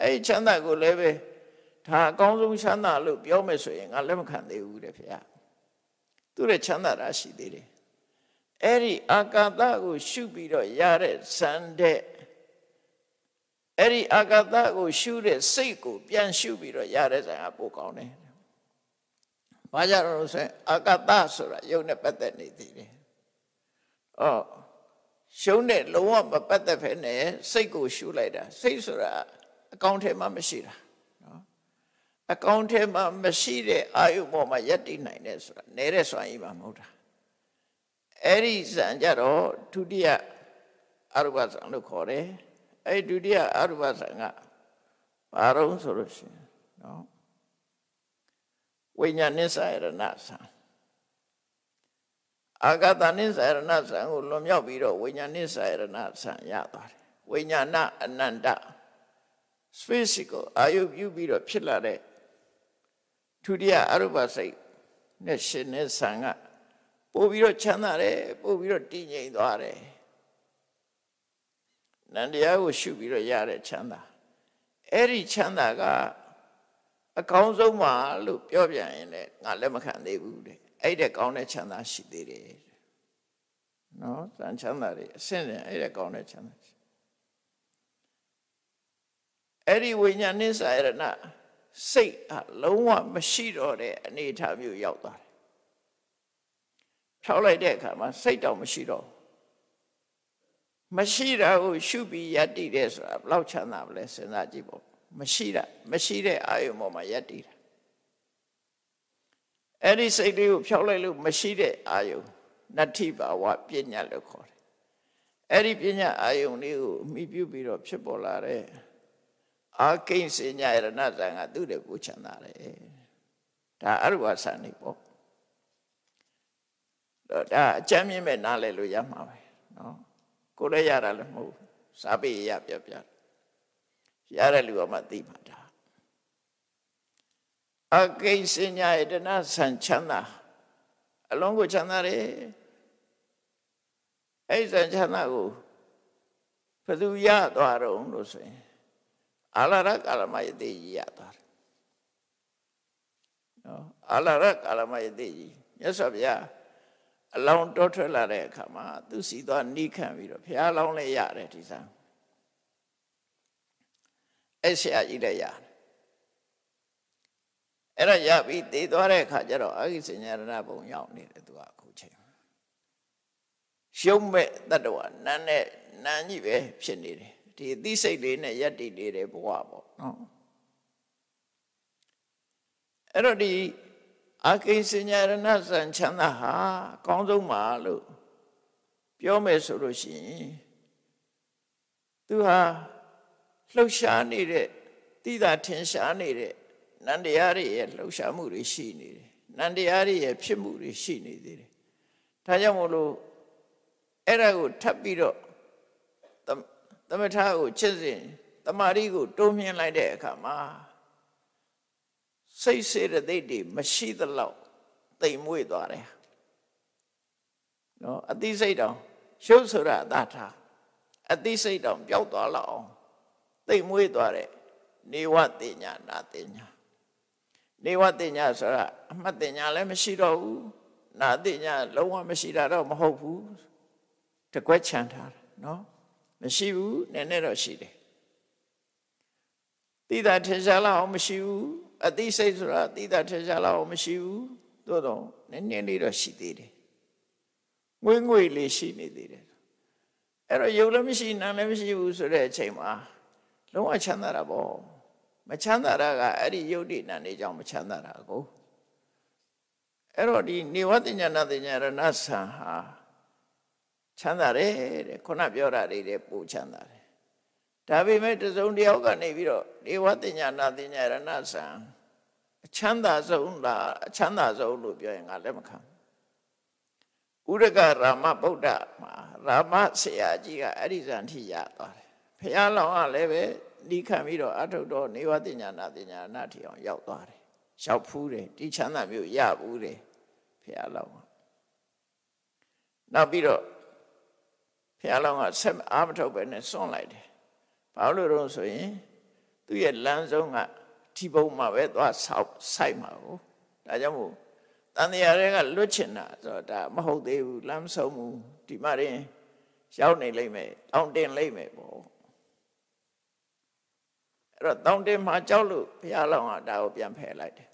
အဲ့ချမ်းသာကိုလည်းပဲဒါအကောင်းဆုံးချမ်းသာလို့ပြောမယ်ဆိုရင်ငါလက်မခံသေးဘူးတဲ့ဖေ။သူရဲ့ချမ်းသာတာရှိသေးတယ် အဲ့ဒီအာကာသကို ရှုပြီးတော့ရတဲ့ဇန်တဲ့အဲ့ဒီအာကာသကိုရှုတဲ့စိတ်ကိုပြန်ရှုပြီးတော့ရတဲ့ဇန်ကပိုကောင်းတယ်။ဘာကြတော့ဆိုရင်အာကာသဆိုတာယုံနဲ့ပတ်သက်နေသေးတယ်။အော်ရှုံးတဲ့လုံးဝမပတ်သက်ဖ ೇನೆ စိတ်ကိုရှုလိုက်တာစိတ်ဆိုတာအကောင့်ထဲမှာမရှိတာနော်အကောင့်ထဲမှာမရှိတဲ့အာယုပေါ်မှာယက်တည်နိုင်တယ်ဆိုတာနေတဲ့စွမ်းရည်မှာမဟုတ်တာ အဲ့ဒီဇံကြတော့ဒုတိယအရုပဇံလို့ခေါ်တယ်အဲ့ဒုတိယအရုပဇံကဘာတော့ဆိုလို့ရှိရင်နော်ဝိညာဉ်နိစ္စရဏဇံအာဂတနိစ္စရဏဇံကိုလွန်မြောက်ပြီးတော့ဝိညာဉ်နိစ္စရဏဇံရသွားတယ်ဝိညာဏအနန္တ space ကိုအာယုပြုပြီးတော့ဖြစ်လာတဲ့ဒုတိယအရုပစိတ်နဲ့ရှင်တဲ့ဇံက ပို့ပြီးတော့ချမ်းသာတယ်ပို့ပြီးတော့တည်ငြိမ်သွားတယ်နန္တရားကိုရှုပြီးတော့ရတဲ့ချမ်းသာအဲ့ဒီချမ်းသာကအကောင်းဆုံးပါလို့ပြောပြရင်လည်းငါလက်မခံသေးဘူးတဲ့အဲ့တဲ့ကောင်းတဲ့ချမ်းသာရှိသေးတယ်နော်စံချမ်းသာတွေအဆင့်နဲ့အဲ့တဲ့ကောင်းတဲ့ချမ်းသာအဲ့ဒီဝိညာဉ်နိစ္စရဏစိတ်အလုံးဝမရှိတော့တဲ့အနေအထားမျိုးရောက်သွားတယ် ဖြောက်လိုက်တဲ့အခါမှာစိတ်တောင်မရှိတော့မရှိတာကိုရှုပြီးယက်တည်တယ်ဆိုတာဘလောက်ချမ်းသာမလဲစဉ်းစားကြည့်ပေါ့မရှိတာမရှိတဲ့အာယုံပေါ်မှာယက်တည်တာအဲ့ဒီစိတ်လေးကိုဖြောက်လိုက်လို့မရှိတဲ့အာယုံနတ္ထိဘာဝပညာလို့ခေါ်တယ်အဲ့ဒီပညာအာယုံလေးကိုအမိပြုပြီးတော့ဖြစ်ပေါ်လာတဲ့အာကိဉ္စဉ္ညာရဏဇံကသူ့တဲ့ကိုချမ်းသာတယ်ဒါအရုဝဆန်နေပေါ့ ဒါအကြမ်းမြင့်မဲ့နားလဲလို့ရမှာပဲနော်ကိုလည်းရတာလည်းမဟုတ်စာပေရပြပြရတဲ့လူကမှသိမှာဒါအကိဉ္စညာယတနာဆန်ချမ်းသာအလုံးကိုချမ်းသာတယ်အဲ့ဆန်ချမ်းသာကိုဘယ်သူရသွားတော့လို့ဆိုရင်အာလာရကာလမယတိကြီးရသွားတယ်နော်အာလာရကာလမယတိကြီးမြတ်စွာဘုရား အလောင်းတောထွက်လာတဲ့အခါမှာသူစီသွားနိခံပြီးတော့ဘုရားလောင်းလည်းရတယ်ဒီစားအဲ့ဆရာကြီးလည်းရတယ်အဲ့တော့ရပြီးတည်သွားတဲ့အခါကျတော့အာဂိစဉ္ညာရဏဘုံရောက်နေတယ်သူကအခုချိန်ရှုံးမဲ့တတ္တဝနန်းနဲ့နန်းကြီးပဲဖြစ်နေတယ်ဒီအသိစိတ်လေးနဲ့ယက်တည်နေတဲ့ဘဝပေါ့နော်အဲ့တော့ဒီ အာကိစဉ္ညာရဏစံချမ်းသာဟာအကောင်းဆုံးပါလို့ပြောမယ်ဆိုလို့ရှိရင်သူဟာလှုပ်ရှားနေတဲ့တိတာထင်ရှားနေတဲ့နန္တရားတွေရဲ့လှုပ်ရှားမှုတွေရှိနေတယ်နန္တရားတွေရဲ့ဖြစ်မှုတွေရှိနေသေးတယ်ဒါကြောင့်မို့လို့အဲ့ဒါကိုထပ်ပြီးတော့သမထကိုချစ်စဉ်တမာရီကိုတိုးမြှင့်လိုက်တဲ့အခါမှာ စိတ်စေတသိက်တွေမရှိသလောက်တိမ်မွေ့သွားတယ်နော်အသိစိတ်တောင်ရှုပ်ဆိုတာအသာထားအသိစိတ်တောင်ပျောက်သွားလောက်အောင်တိမ်မွေ့သွားတဲ့နေဝတိညာနာတိညာနေဝတိညာဆိုတာအမှတ်တိညာလည်းမရှိတော့ဘူးနာတိညာလုံးဝမရှိတာတော့မဟုတ်ဘူးတကွက်ချန်ထားတယ်နော်မရှိဘူးနည်းနည်းတော့ရှိတယ်တိတာထင်ရှားလောက်အောင်မရှိဘူး အသိစိတ်ဆိုတာတိတာထင်ရှားလောက်အောင်မရှိဘူးသို့တော့နည်းနည်းလေးတော့ရှိသေးတယ်ငွေငွေလေးရှိနေသေးတယ်အဲ့တော့ယုံလည်းမရှိနာလည်းမရှိဘူးဆိုတဲ့အချိန်မှာလုံးဝချမ်းသာတာပေါ့မချမ်းသာတာကအဲ့ဒီယုတ်တိနာနေကြောင့်မချမ်းသာတာကိုအဲ့တော့ဒီနေဝတ္တညာနာတညာရဏဆံဟာချမ်းသာတယ်တဲ့ခုနပြောတာလေးတွေပူချမ်းသာတယ် ဒါပေမဲ့တစုံတယောက်ကနေပြီးတော့နေဝတ္တညာနာတညာရဏဆံအချမ်းသာဆုံးလားအချမ်းသာဆုံးလို့ပြောရင်ငါလက်မခံဥရကရာမဗုဒ္ဓမှာရာမဆရာကြီးကအဲ့ဒီဇန်ထိရသွားတယ်ဖះလောင်ကလည်းပဲဒီခံပြီးတော့အထုတော်နေဝတညာနာတညာနာထီအောင်ရောက်သွားတယ်ရောက်ဖူးတယ်ဒီချမ်းသာမျိုးရဘူးတယ်ဖះလောင်ကနောက်ပြီးတော့ဖះလောင်ကဆက်အားမထုတ်ပဲနဲ့စွန့်လိုက်တယ် ဘာလို့လို့ဆိုရင်သူ့ရဲ့လမ်းဆုံးကထီပုံမှာပဲသွားဆောက်ဆိုင်မှာကိုဒါကြောင့်မို့တန်တရားတွေကလွတ်ချင်တာဆိုတော့ဒါမဟုတ်သေးဘူးလမ်းဆုံးမှုဒီမှာရင်ရောက်နေလိမ့်မယ်တောင်းတင်လိမ့်မယ်ပေါ့အဲ့တော့တောင်းတင်မှာကြောက်လို့ဘုရားလောင်းကဒါကိုပြန်ဖယ်လိုက်တယ်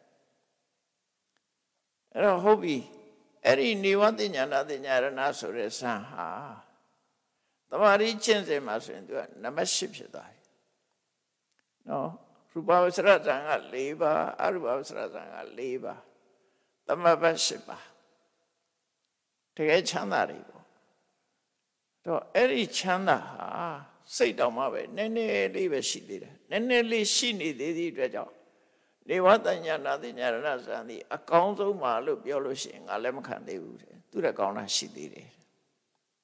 အဲ့တော့ဟုတ်ပြီအဲ့ဒီနေဝတိညာနာတိညာရဏဆိုတဲ့ဆံဟာ တမာရီကျင့်စဉ်မှာဆိုရင်သူကနံပါတ်၈ဖြစ်သွားတယ်နော်ရူပဝဆရဇံက၄ပါးအရူပဝဆရဇံက၄ပါးသမဘတ်၈ပါးတကယ်ချမ်းသာတွေပေါ့တော့အဲ့ဒီချမ်းသာဟာစိတ်တောင်မှပဲနည်းနည်းလေးပဲရှိသေးတယ်နည်းနည်းလေးရှိနေသေးသည့်အတွက်ကြောင့်နေဝတညာနာတိညာရဏဇံဒီအကောင်းဆုံးပါလို့ပြောလို့ရှိရင်ငါလည်းမခံသေးဘူးတဲ့သူတဲ့ကောင်းတာရှိသေးတယ်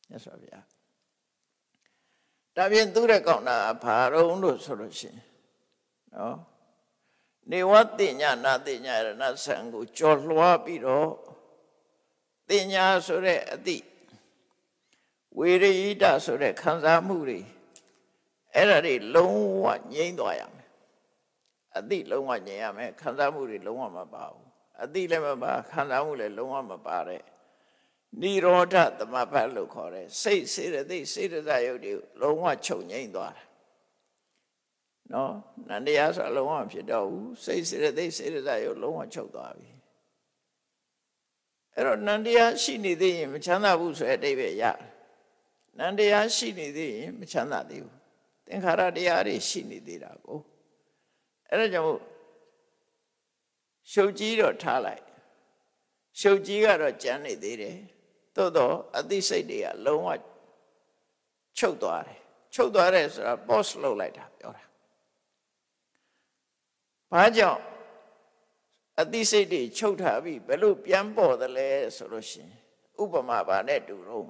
မြတ်စွာဘုရား ဒါပြင်သူတဲ့ကောင်းတာဘာရုံလို့ဆိုလို့ရှိရင်နော်နေဝတိညာနာတိညာရဏဇံကိုကြော်လွှားပြီးတော့တင်ညာဆိုတဲ့အတိဝေရိတဆိုတဲ့ခံစားမှုတွေအဲ့ဒါတွေလုံးဝငြိမ့်သွားရမယ်အတိလုံးဝငြိမ့်ရမယ်ခံစားမှုတွေလုံးဝမပါဘူးအတိလည်းမပါခံစားမှုလည်းလုံးဝမပါတဲ့ နိရောဓသမဘတ်လို့ခေါ်တယ်စိတ်စေတသိက်စေတသာယုတ်တွေလုံးဝချုပ်ငြိမ့်သွားတာနော်နန္တရားဆိုလုံးဝဖြစ်တော့ဘူးစိတ်စေတသိက်စေတသာယုတ်လုံးဝချုပ်သွားပြီအဲ့တော့နန္တရားရှိနေသေးရင်မချမ်းသာဘူးဆိုတဲ့အတိတ်ပဲရနန္တရားရှိနေသေးရင်မချမ်းသာသေးဘူးသင်္ခါရတရားတွေရှိနေသေးတာကိုအဲ့ဒါကြောင့်ရှုပ်ကြီးတော့ထားလိုက်ရှုပ်ကြီးကတော့ကြမ်းနေသေးတယ် သို့တော့အသိစိတ်တွေကလုံးဝချုပ်သွားတယ်ချုပ်သွားတယ်ဆိုတာ post လုပ်လိုက်တာပြောတာဘာကြောင့်အသိစိတ်တွေချုပ်ထားပြီးဘယ်လိုပြန်ပေါ်သလဲဆိုလို့ရှိရင်ဥပမာပါနဲ့တူတော့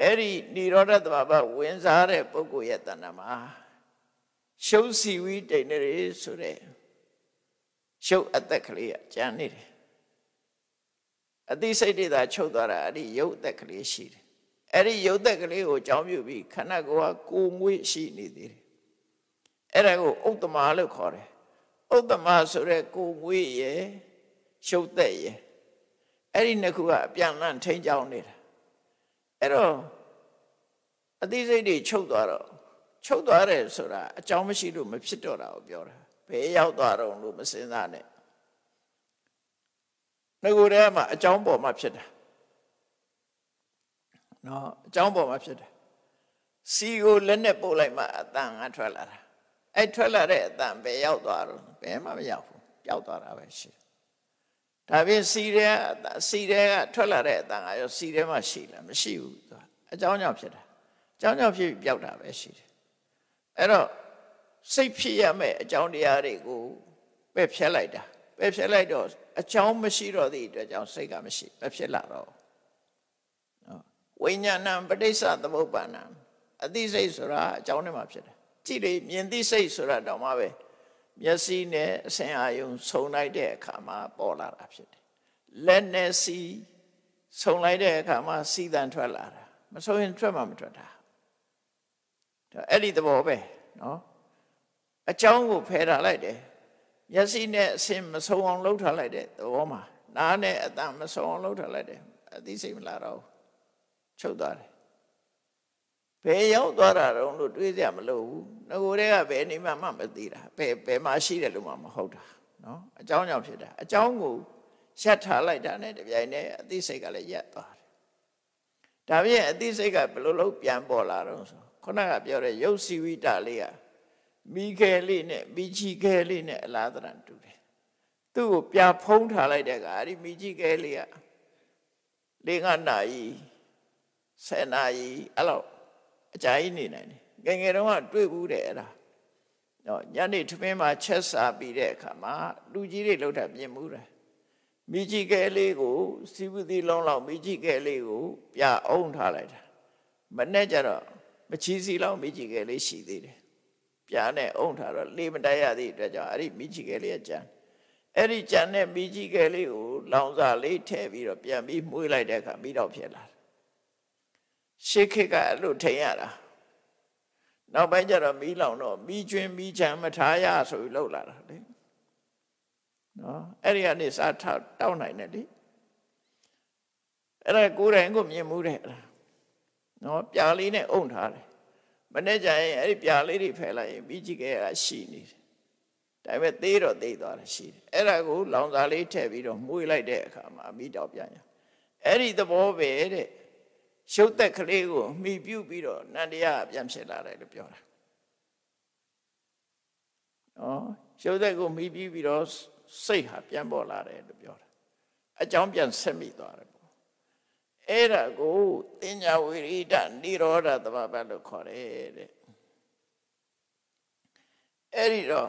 အဲ့ဒီនិရောဓသမဘဝင်စားတဲ့ပုဂ္ဂိုလ်ရဲ့တဏ္ဍာမှာရှုပ်စီဝီတိန်နေဆိုတဲ့ရှုပ်အသက်ကလေးကကြံနေတယ် အသိစိတ်တွေသာချုပ်သွားတာအဲ့ဒီရုပ်အသက်ကလေးရှိတယ်အဲ့ဒီရုပ်သက်ကလေးကိုအကြောင်းပြုပြီးခန္ဓာကိုယ်ကကိုငွေ့ရှိနေသေးတယ်အဲ့ဒါကိုဥတ္တမလို့ခေါ်တယ်ဥတ္တမဆိုတဲ့ကိုငွေ့ရဲ့ရှုပ်သက်ရဲ့အဲ့ဒီနှစ်ခုကအပြန်လန့်ထိန်းကြောင်းနေတာအဲ့တော့အသိစိတ်တွေချုပ်သွားတော့ချုပ်သွားတယ်ဆိုတာအကြောင်းမရှိလို့မဖြစ်တော့တာကိုပြောတာဘယ်ရောက်သွားတော့လို့မစင်စားနဲ့ ငကိုယ်ထဲမှာအကြောင်းပေါ်မှာဖြစ်တာနော်အကြောင်းပေါ်မှာဖြစ်တယ်စီကိုလက်နဲ့ပုတ်လိုက်မှအတန်ကထွက်လာတာအဲ့ထွက်လာတဲ့အတန်ပဲရောက်သွားတော့ဘယ်မှမရောက်ဘူးပျောက်သွားတာပဲရှိတယ်ဒါပြင်စီတဲ့စီတဲ့ကထွက်လာတဲ့အတန်ကရောစီထဲမှာရှိလားမရှိဘူးသူအကြောင်းကြောင့်ဖြစ်တာအကြောင်းကြောင့်ဖြစ်ပြီးပျောက်တာပဲရှိတယ်အဲ့တော့စိတ်ဖြစ်ရမယ့်အကြောင်းတရားတွေကိုပဲဖြတ်လိုက်တာ ပဲဖြတ်လိုက်တော့အကြောင်းမရှိတော့သည့်အတွက်ကြောင့်စိတ်ကမရှိမဖြစ်လာတော့ဝိညာဏပဋိစ္စသမုပ္ပါဏအသိစိတ်ဆိုတာအကြောင်းနဲ့မှဖြစ်တယ်ကြည့်လေမြင်သိစိတ်ဆိုတာတောင်မှပဲမျက်စိနဲ့အစင်အာယုံဆုံလိုက်တဲ့အခါမှာပေါ်လာတာဖြစ်တယ်လက်နဲ့စီဆုံလိုက်တဲ့အခါမှာစီတန်ထွက်လာတာမဆုံရင်ထွက်မှမထွက်တာဒါအဲ့ဒီသဘောပဲနော်အကြောင်းကိုဖယ်ထားလိုက်တယ် မျက်စိနဲ့အစင်မဆုံအောင်လှုပ်ထားလိုက်တဲ့သဘောမှာနားနဲ့အတန်မဆုံအောင်လှုပ်ထားလိုက်တယ်အသိစိတ်မလာတော့ဘူးချုပ်သွားတယ်ဘယ်ရောက်သွားတာတော့လို့တွေးကြမလို့ဘူးငကိုယ်တည်းကဘယ်နေမှမှမသိတာဘယ်ဘယ်မှာရှိတယ်လို့မှမဟုတ်တာနော်အကြောင်းကြောင့်ဖြစ်တာအကြောင်းကိုရက်ထားလိုက်တာနဲ့တပြိုင်တည်းအသိစိတ်ကလည်းရက်သွားတယ်ဒါပြင်အသိစိတ်ကဘယ်လိုလုပ်ပြန်ပေါ်လာတော့ဆိုခုနကပြောတဲ့ရုပ်စီဝိတလေးက မိခဲလေးနဲ့မိချီခဲလေးနဲ့အလားတန်တူတယ်သူ့ကိုပြဖုံးထားလိုက်တဲ့ကအဲ့ဒီမိချီခဲလေးကလေးငါနာကြီးဆယ်နာရီအဲ့လောက်အကြာကြီးနေနိုင်တယ်ငယ်ငယ်တုန်းကတွေ့ဘူးတယ်အဲ့ဒါတော့ညနေထမင်းမှာချက်စားပြီးတဲ့အခါမှာလူကြီးတွေလှုပ်တာပြင်မှုတယ်မိကြီးကဲလေးကိုစီဝတိလုံးလောက်မိကြီးကဲလေးကိုပြအုံထားလိုက်တာမနဲ့ကြတော့မချီစီလောက်မိကြီးကဲလေးရှိသေးတယ် ပြနဲ့အုံထားတော့လေးမတိုက်ရသည့်အတွက်ကြောင့်အဲ့ဒီမိကြီးကဲလေးကကြံအဲ့ဒီကြံတဲ့မိကြီးကဲလေးကိုလောင်စာလေးထည့်ပြီးတော့ပြန်ပြီးမှုေးလိုက်တဲ့အခါမိတော့ဖြစ်လာရှေးခေတ်ကအဲ့လိုထိန်ရတာနောက်ပိုင်းကျတော့မီးလောင်တော့မီးကျွင်းမီးချမ်းမထားရဆိုပြီးလှုပ်လာတာလေနော်အဲ့ဒီကနေစားထောက်တောက်နိုင်တယ်လေအဲ့ဒါကိုယ်တိုင်ကိုမြင်မှုတဲ့နော်ပြာလေးနဲ့အုံထားတယ် မနေ့ကျရင်အဲ့ဒီပြာလေးတွေဖယ်လိုက်ရင်ပြီးကြည့်ခဲ့ရတာရှိနေတယ်ဒါပေမဲ့သေးတော့သေးသွားတယ်ရှိတယ်အဲ့ဒါကိုလောင်စာလေးထည့်ပြီးတော့မှုေးလိုက်တဲ့အခါမှာမိတော့ပြန်ရအဲ့ဒီသဘောပဲတဲ့ရှုပ်သက်ကလေးကိုမှီပြုပြီးတော့နန္တရားပြန်ဖြစ်လာတယ်လို့ပြောတာနော်ရှုပ်သက်ကိုမှီပြုပြီးတော့စိတ်ဟာပြန်ပေါ်လာတယ်လို့ပြောတာအကြောင်းပြန်ဆက်မိသွားတယ်ပေါ့ အဲ့ဒါကိုတင်ညာဝိရိဒនិရောဓသမဘတ်လို့ခေါ်တယ်တဲ့အဲ့ဒီတော့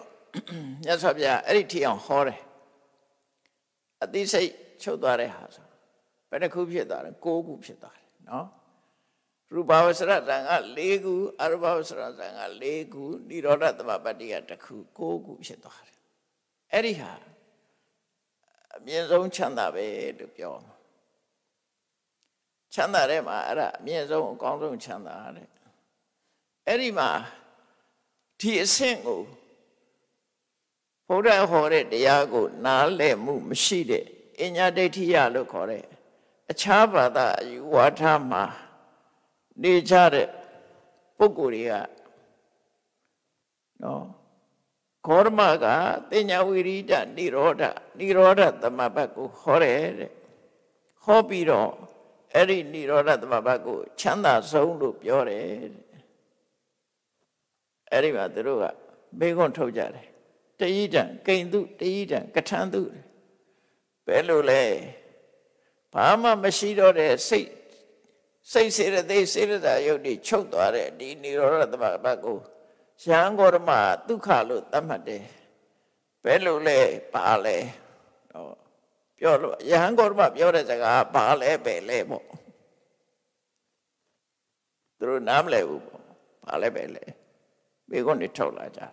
မြတ်စွာဘုရားအဲ့ဒီထီအောင်ဟောတယ်အသိစိတ်ချုပ်သွားတဲ့ဟာဆိုဘယ်နှခုဖြစ်သွားလဲ၉ခုဖြစ်သွားတယ်နော်ရူပဝဆရတန်က၄ခုအရူပဝဆရတန်က၄ခုនិရောဓသမပတ္တိကတစ်ခု၉ခုဖြစ်သွားတယ်အဲ့ဒီဟာအမြင့်ဆုံးချမ်းသာပဲလို့ပြောမှာ ချမ်းသာတဲ့မှာအဲ့ဒါအမြင့်ဆုံးအကောင်းဆုံးချမ်းသာတဲ့အဲ့ဒီမှာဒီအဆင့်ကိုဘုရားဟောတဲ့တရားကို နားလည်မှုမရှိတဲ့အညာဒိဋ္ဌိယလို့ခေါ်တဲ့အခြားဘာသာယူဝါဒမှာနေကြတဲ့ပုဂ္ဂိုလ်တွေကနော်ခောရမကတင်ညာဝိရိဒនិရောဓនិရောဓသမဘတ်ကိုဟောတယ်တဲ့ဟောပြီးတော့ အဲ့ဒီនិရောဓသမဘတ်ကိုချမ်းသာဆုံးလို့ပြောတယ်တဲ့အဲ့ဒီမှာသူတို့ကမေခွန်းထုတ်ကြတယ်တယိတံကိန်တုတယိတံကထံတုဘယ်လိုလဲဘာမှမရှိတော့တဲ့စိတ်စိတ်စေရသိစေရတာယုတ်ဒီချုပ်သွားတဲ့ဒီនិရောဓသမဘတ်ကိုရဟန်းဂေါရမဒုက္ခလို့သတ်မှတ်တယ်ဘယ်လိုလဲပါလဲဟော ပြောလို့ရဟန်းဂေါရမပြောတဲ့စကားဘာလဲပဲလဲပေါ့သူတို့နားမလဲဘူးပေါ့ဘာလဲပဲလဲမိခွန်းနေထုတ်လာကြတယ်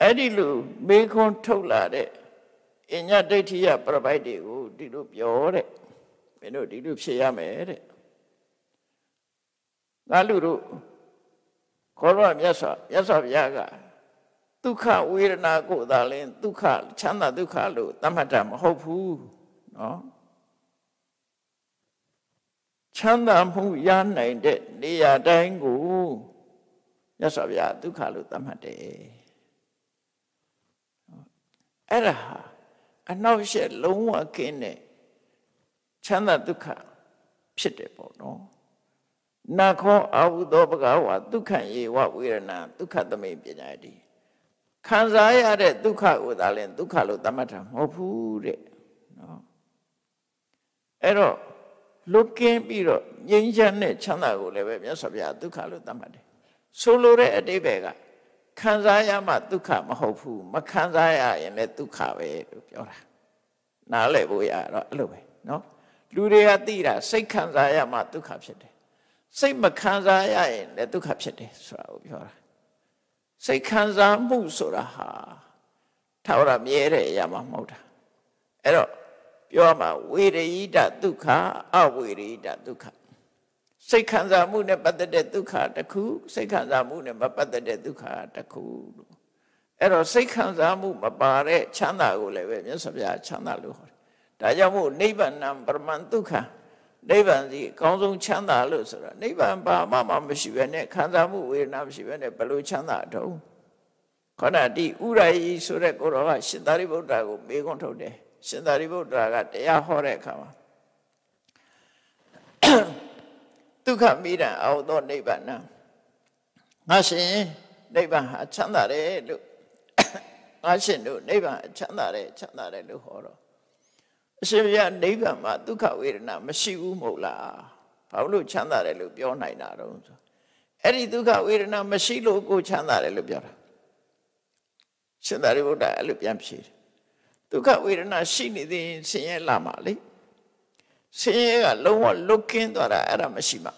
အဲ့ဒီလိုမိခွန်းထုတ်လာတဲ့အညဒိဋ္ဌိယပြပိုက်တွေကိုဒီလိုပြောတဲ့မင်းတို့ဒီလိုဖြစ်ရမယ်တဲ့ငါလူတို့ခေါ်တော့မြတ်စွာမြတ်စွာဘုရားက ဒုက္ခဝေဒနာကိုသာလဲဒုက္ခချမ်းသာဒုက္ခလို့သတ်မှတ်တာမဟုတ်ဘူးနော်ချမ်းသာမှုရနိုင်တဲ့နေရာတိုင်းကိုရသော်ဗျာဒုက္ခလို့သတ်မှတ်တယ်အဲ့ဒါဟာအနောက်ရှက်လုံးဝကင်းတဲ့ချမ်းသာဒုက္ခဖြစ်တယ်ပေါ့နော်နာခောအာဟုသောဘဂဝါဒုက္ခယေဝဝေရဏဒုက္ခသမေပညာတိ ခံစားရတဲ့ဒုက္ခကိုသာလဲဒုက္ခလို့သတ်မှတ်တာမဟုတ်ဘူးတဲ့နော်အဲ့တော့လွတ်ကင်းပြီးတော့ငြိမ်းချမ်းတဲ့ချမ်းသာကိုလည်းပဲမြတ်စွာဘုရားဒုက္ခလို့သတ်မှတ်တယ်ဆိုလိုတဲ့အတိပ္ပယ်ကခံစားရမှဒုက္ခမဟုတ်ဘူးမခံစားရရင်လည်းဒုက္ခပဲလို့ပြောတာနားလည်ဖို့ရတော့အဲ့လိုပဲနော်လူတွေကသိတာစိတ်ခံစားရမှဒုက္ခဖြစ်တယ်စိတ်မခံစားရရင်လည်းဒုက္ခဖြစ်တယ်ဆိုတာကိုပြောတာ စိတ်ခံစားမှုဆိုတာဟာထာဝရမြဲတဲ့အရာမှမဟုတ်တာအဲ့တော့ပြောရမှာဝေရိဒဒုက္ခအဝေရိဒဒုက္ခစိတ်ခံစားမှုနဲ့ပတ်သက်တဲ့ဒုက္ခတစ်ခုစိတ်ခံစားမှုနဲ့မပတ်သက်တဲ့ဒုက္ခတစ်ခုလို့အဲ့တော့စိတ်ခံစားမှုမပါတဲ့ချမ်းသာကိုလည်းပဲမြတ်စွာဘုရားချမ်းသာလို့ဟောတယ်ဒါကြောင့်မို့နိဗ္ဗာန်ပရမန်ဒုက္ခ နိဗ္ဗာန်စီအကောင်းဆုံးချမ်းသာလို့ဆိုတာနိဗ္ဗာန်ဘာမှမမရှိဘဲနဲ့ခံစားမှုဝေဒနာမရှိဘဲနဲ့ဘယ်လိုချမ်းသာတော့ခန္ဓာတိဥရယီဆိုတဲ့ကိုရောကရှင်သာရိပုတ္တရာကိုမေးခွန်းထုတ်တယ်ရှင်သာရိပုတ္တရာကတရားဟောတဲ့အခါမှာဒုက္ခမိဒံအောသောနိဗ္ဗာန်ငါရှင်နိဗ္ဗာန်ဟာချမ်းသာတယ်လို့ငါရှင်တို့နိဗ္ဗာန်ချမ်းသာတယ်ချမ်းသာတယ်လို့ဟောတော့ အရှင်ဘုရားနိဗ္ဗာန်မှာဒုက္ခဝေဒနာမရှိဘူးမဟုတ်လားဘာလို့ချမ်းသာတယ်လို့ပြောနိုင်တာတော့ဆိုအဲ့ဒီဒုက္ခဝေဒနာမရှိလို့ကိုချမ်းသာတယ်လို့ပြောတာရှင်သာရိပုတ္တရာအဲ့လိုပြန်ဖြေတယ်ဒုက္ခဝေဒနာရှိနေသေးရင်ဆင်းရဲလာမှာလေဆင်းရဲကလုံးဝလွတ်ကင်းသွားတာအဲ့ဒါမရှိမှ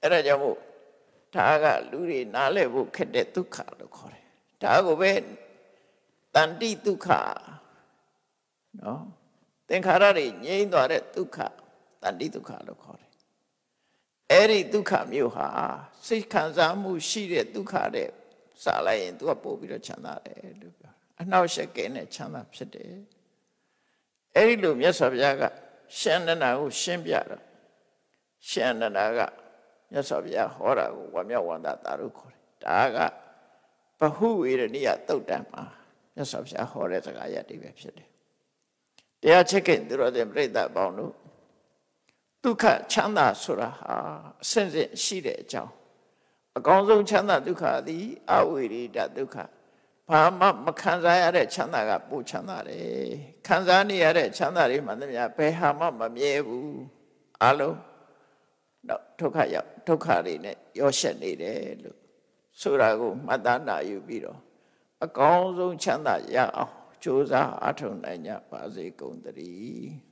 အဲ့ဒါကြောင့်မို့ဒါကလူတွေနားလည်ဖို့ခက်တဲ့ဒုက္ခလို့ခေါ်တယ်ဒါကိုပဲတန်တိဒုက္ခ နော်သင်္ခါရတွေငြိမ့်သွားတဲ့ဒုက္ခတန်တိဒုက္ခလို့ခေါ်တယ်အဲ့ဒီဒုက္ခမျိုးဟာစိတ်ခံစားမှုရှိတဲ့ဒုက္ခတဲ့စားလိုက်ရင် तू ကပို့ပြီးတော့ချမ်းသာတယ်လို့ပြောအနှောက်အယှက်ကင်းတဲ့ချမ်းသာဖြစ်တယ်အဲ့ဒီလိုမြတ်စွာဘုရားကရှန္ဒနာကိုရှင်းပြတော့ရှန္ဒနာကမြတ်စွာဘုရားဟောတာကိုဝါမြောက်ဝန္တာတာလို့ခေါ်တယ်ဒါကဘဟုဝေရဏိယတုတ်တံမှာမြတ်စွာဘုရားဟောတဲ့စကားရတိပဲဖြစ်တယ် တရားချက်ကင်သူတော်တဲ့ပြိဿပေါင်းတို့ဒုက္ခချမ်းသာဆိုတာဟာအစင်စစ်ရှိတဲ့အကြောင်းအကောင်းဆုံးချမ်းသာဒုက္ခသည်အဝိရိဒဒုက္ခဘာမှမခံစားရတဲ့ချမ်းသာကပိုချမ်းသာတယ်ခံစားနေရတဲ့ချမ်းသာတွေမှန်သမျှဘယ်ဟာမှမမြဲဘူးအလုံးတော့ဒုက္ခရောက်ဒုက္ခတွေနဲ့ရောရှက်နေတယ်လို့ဆိုတာကိုမှတ်သားနာယူပြီးတော့အကောင်းဆုံးချမ်းသာရအောင် ကြိုးစားအထောက်နိုင်ကြပါစေကုန်သတည်း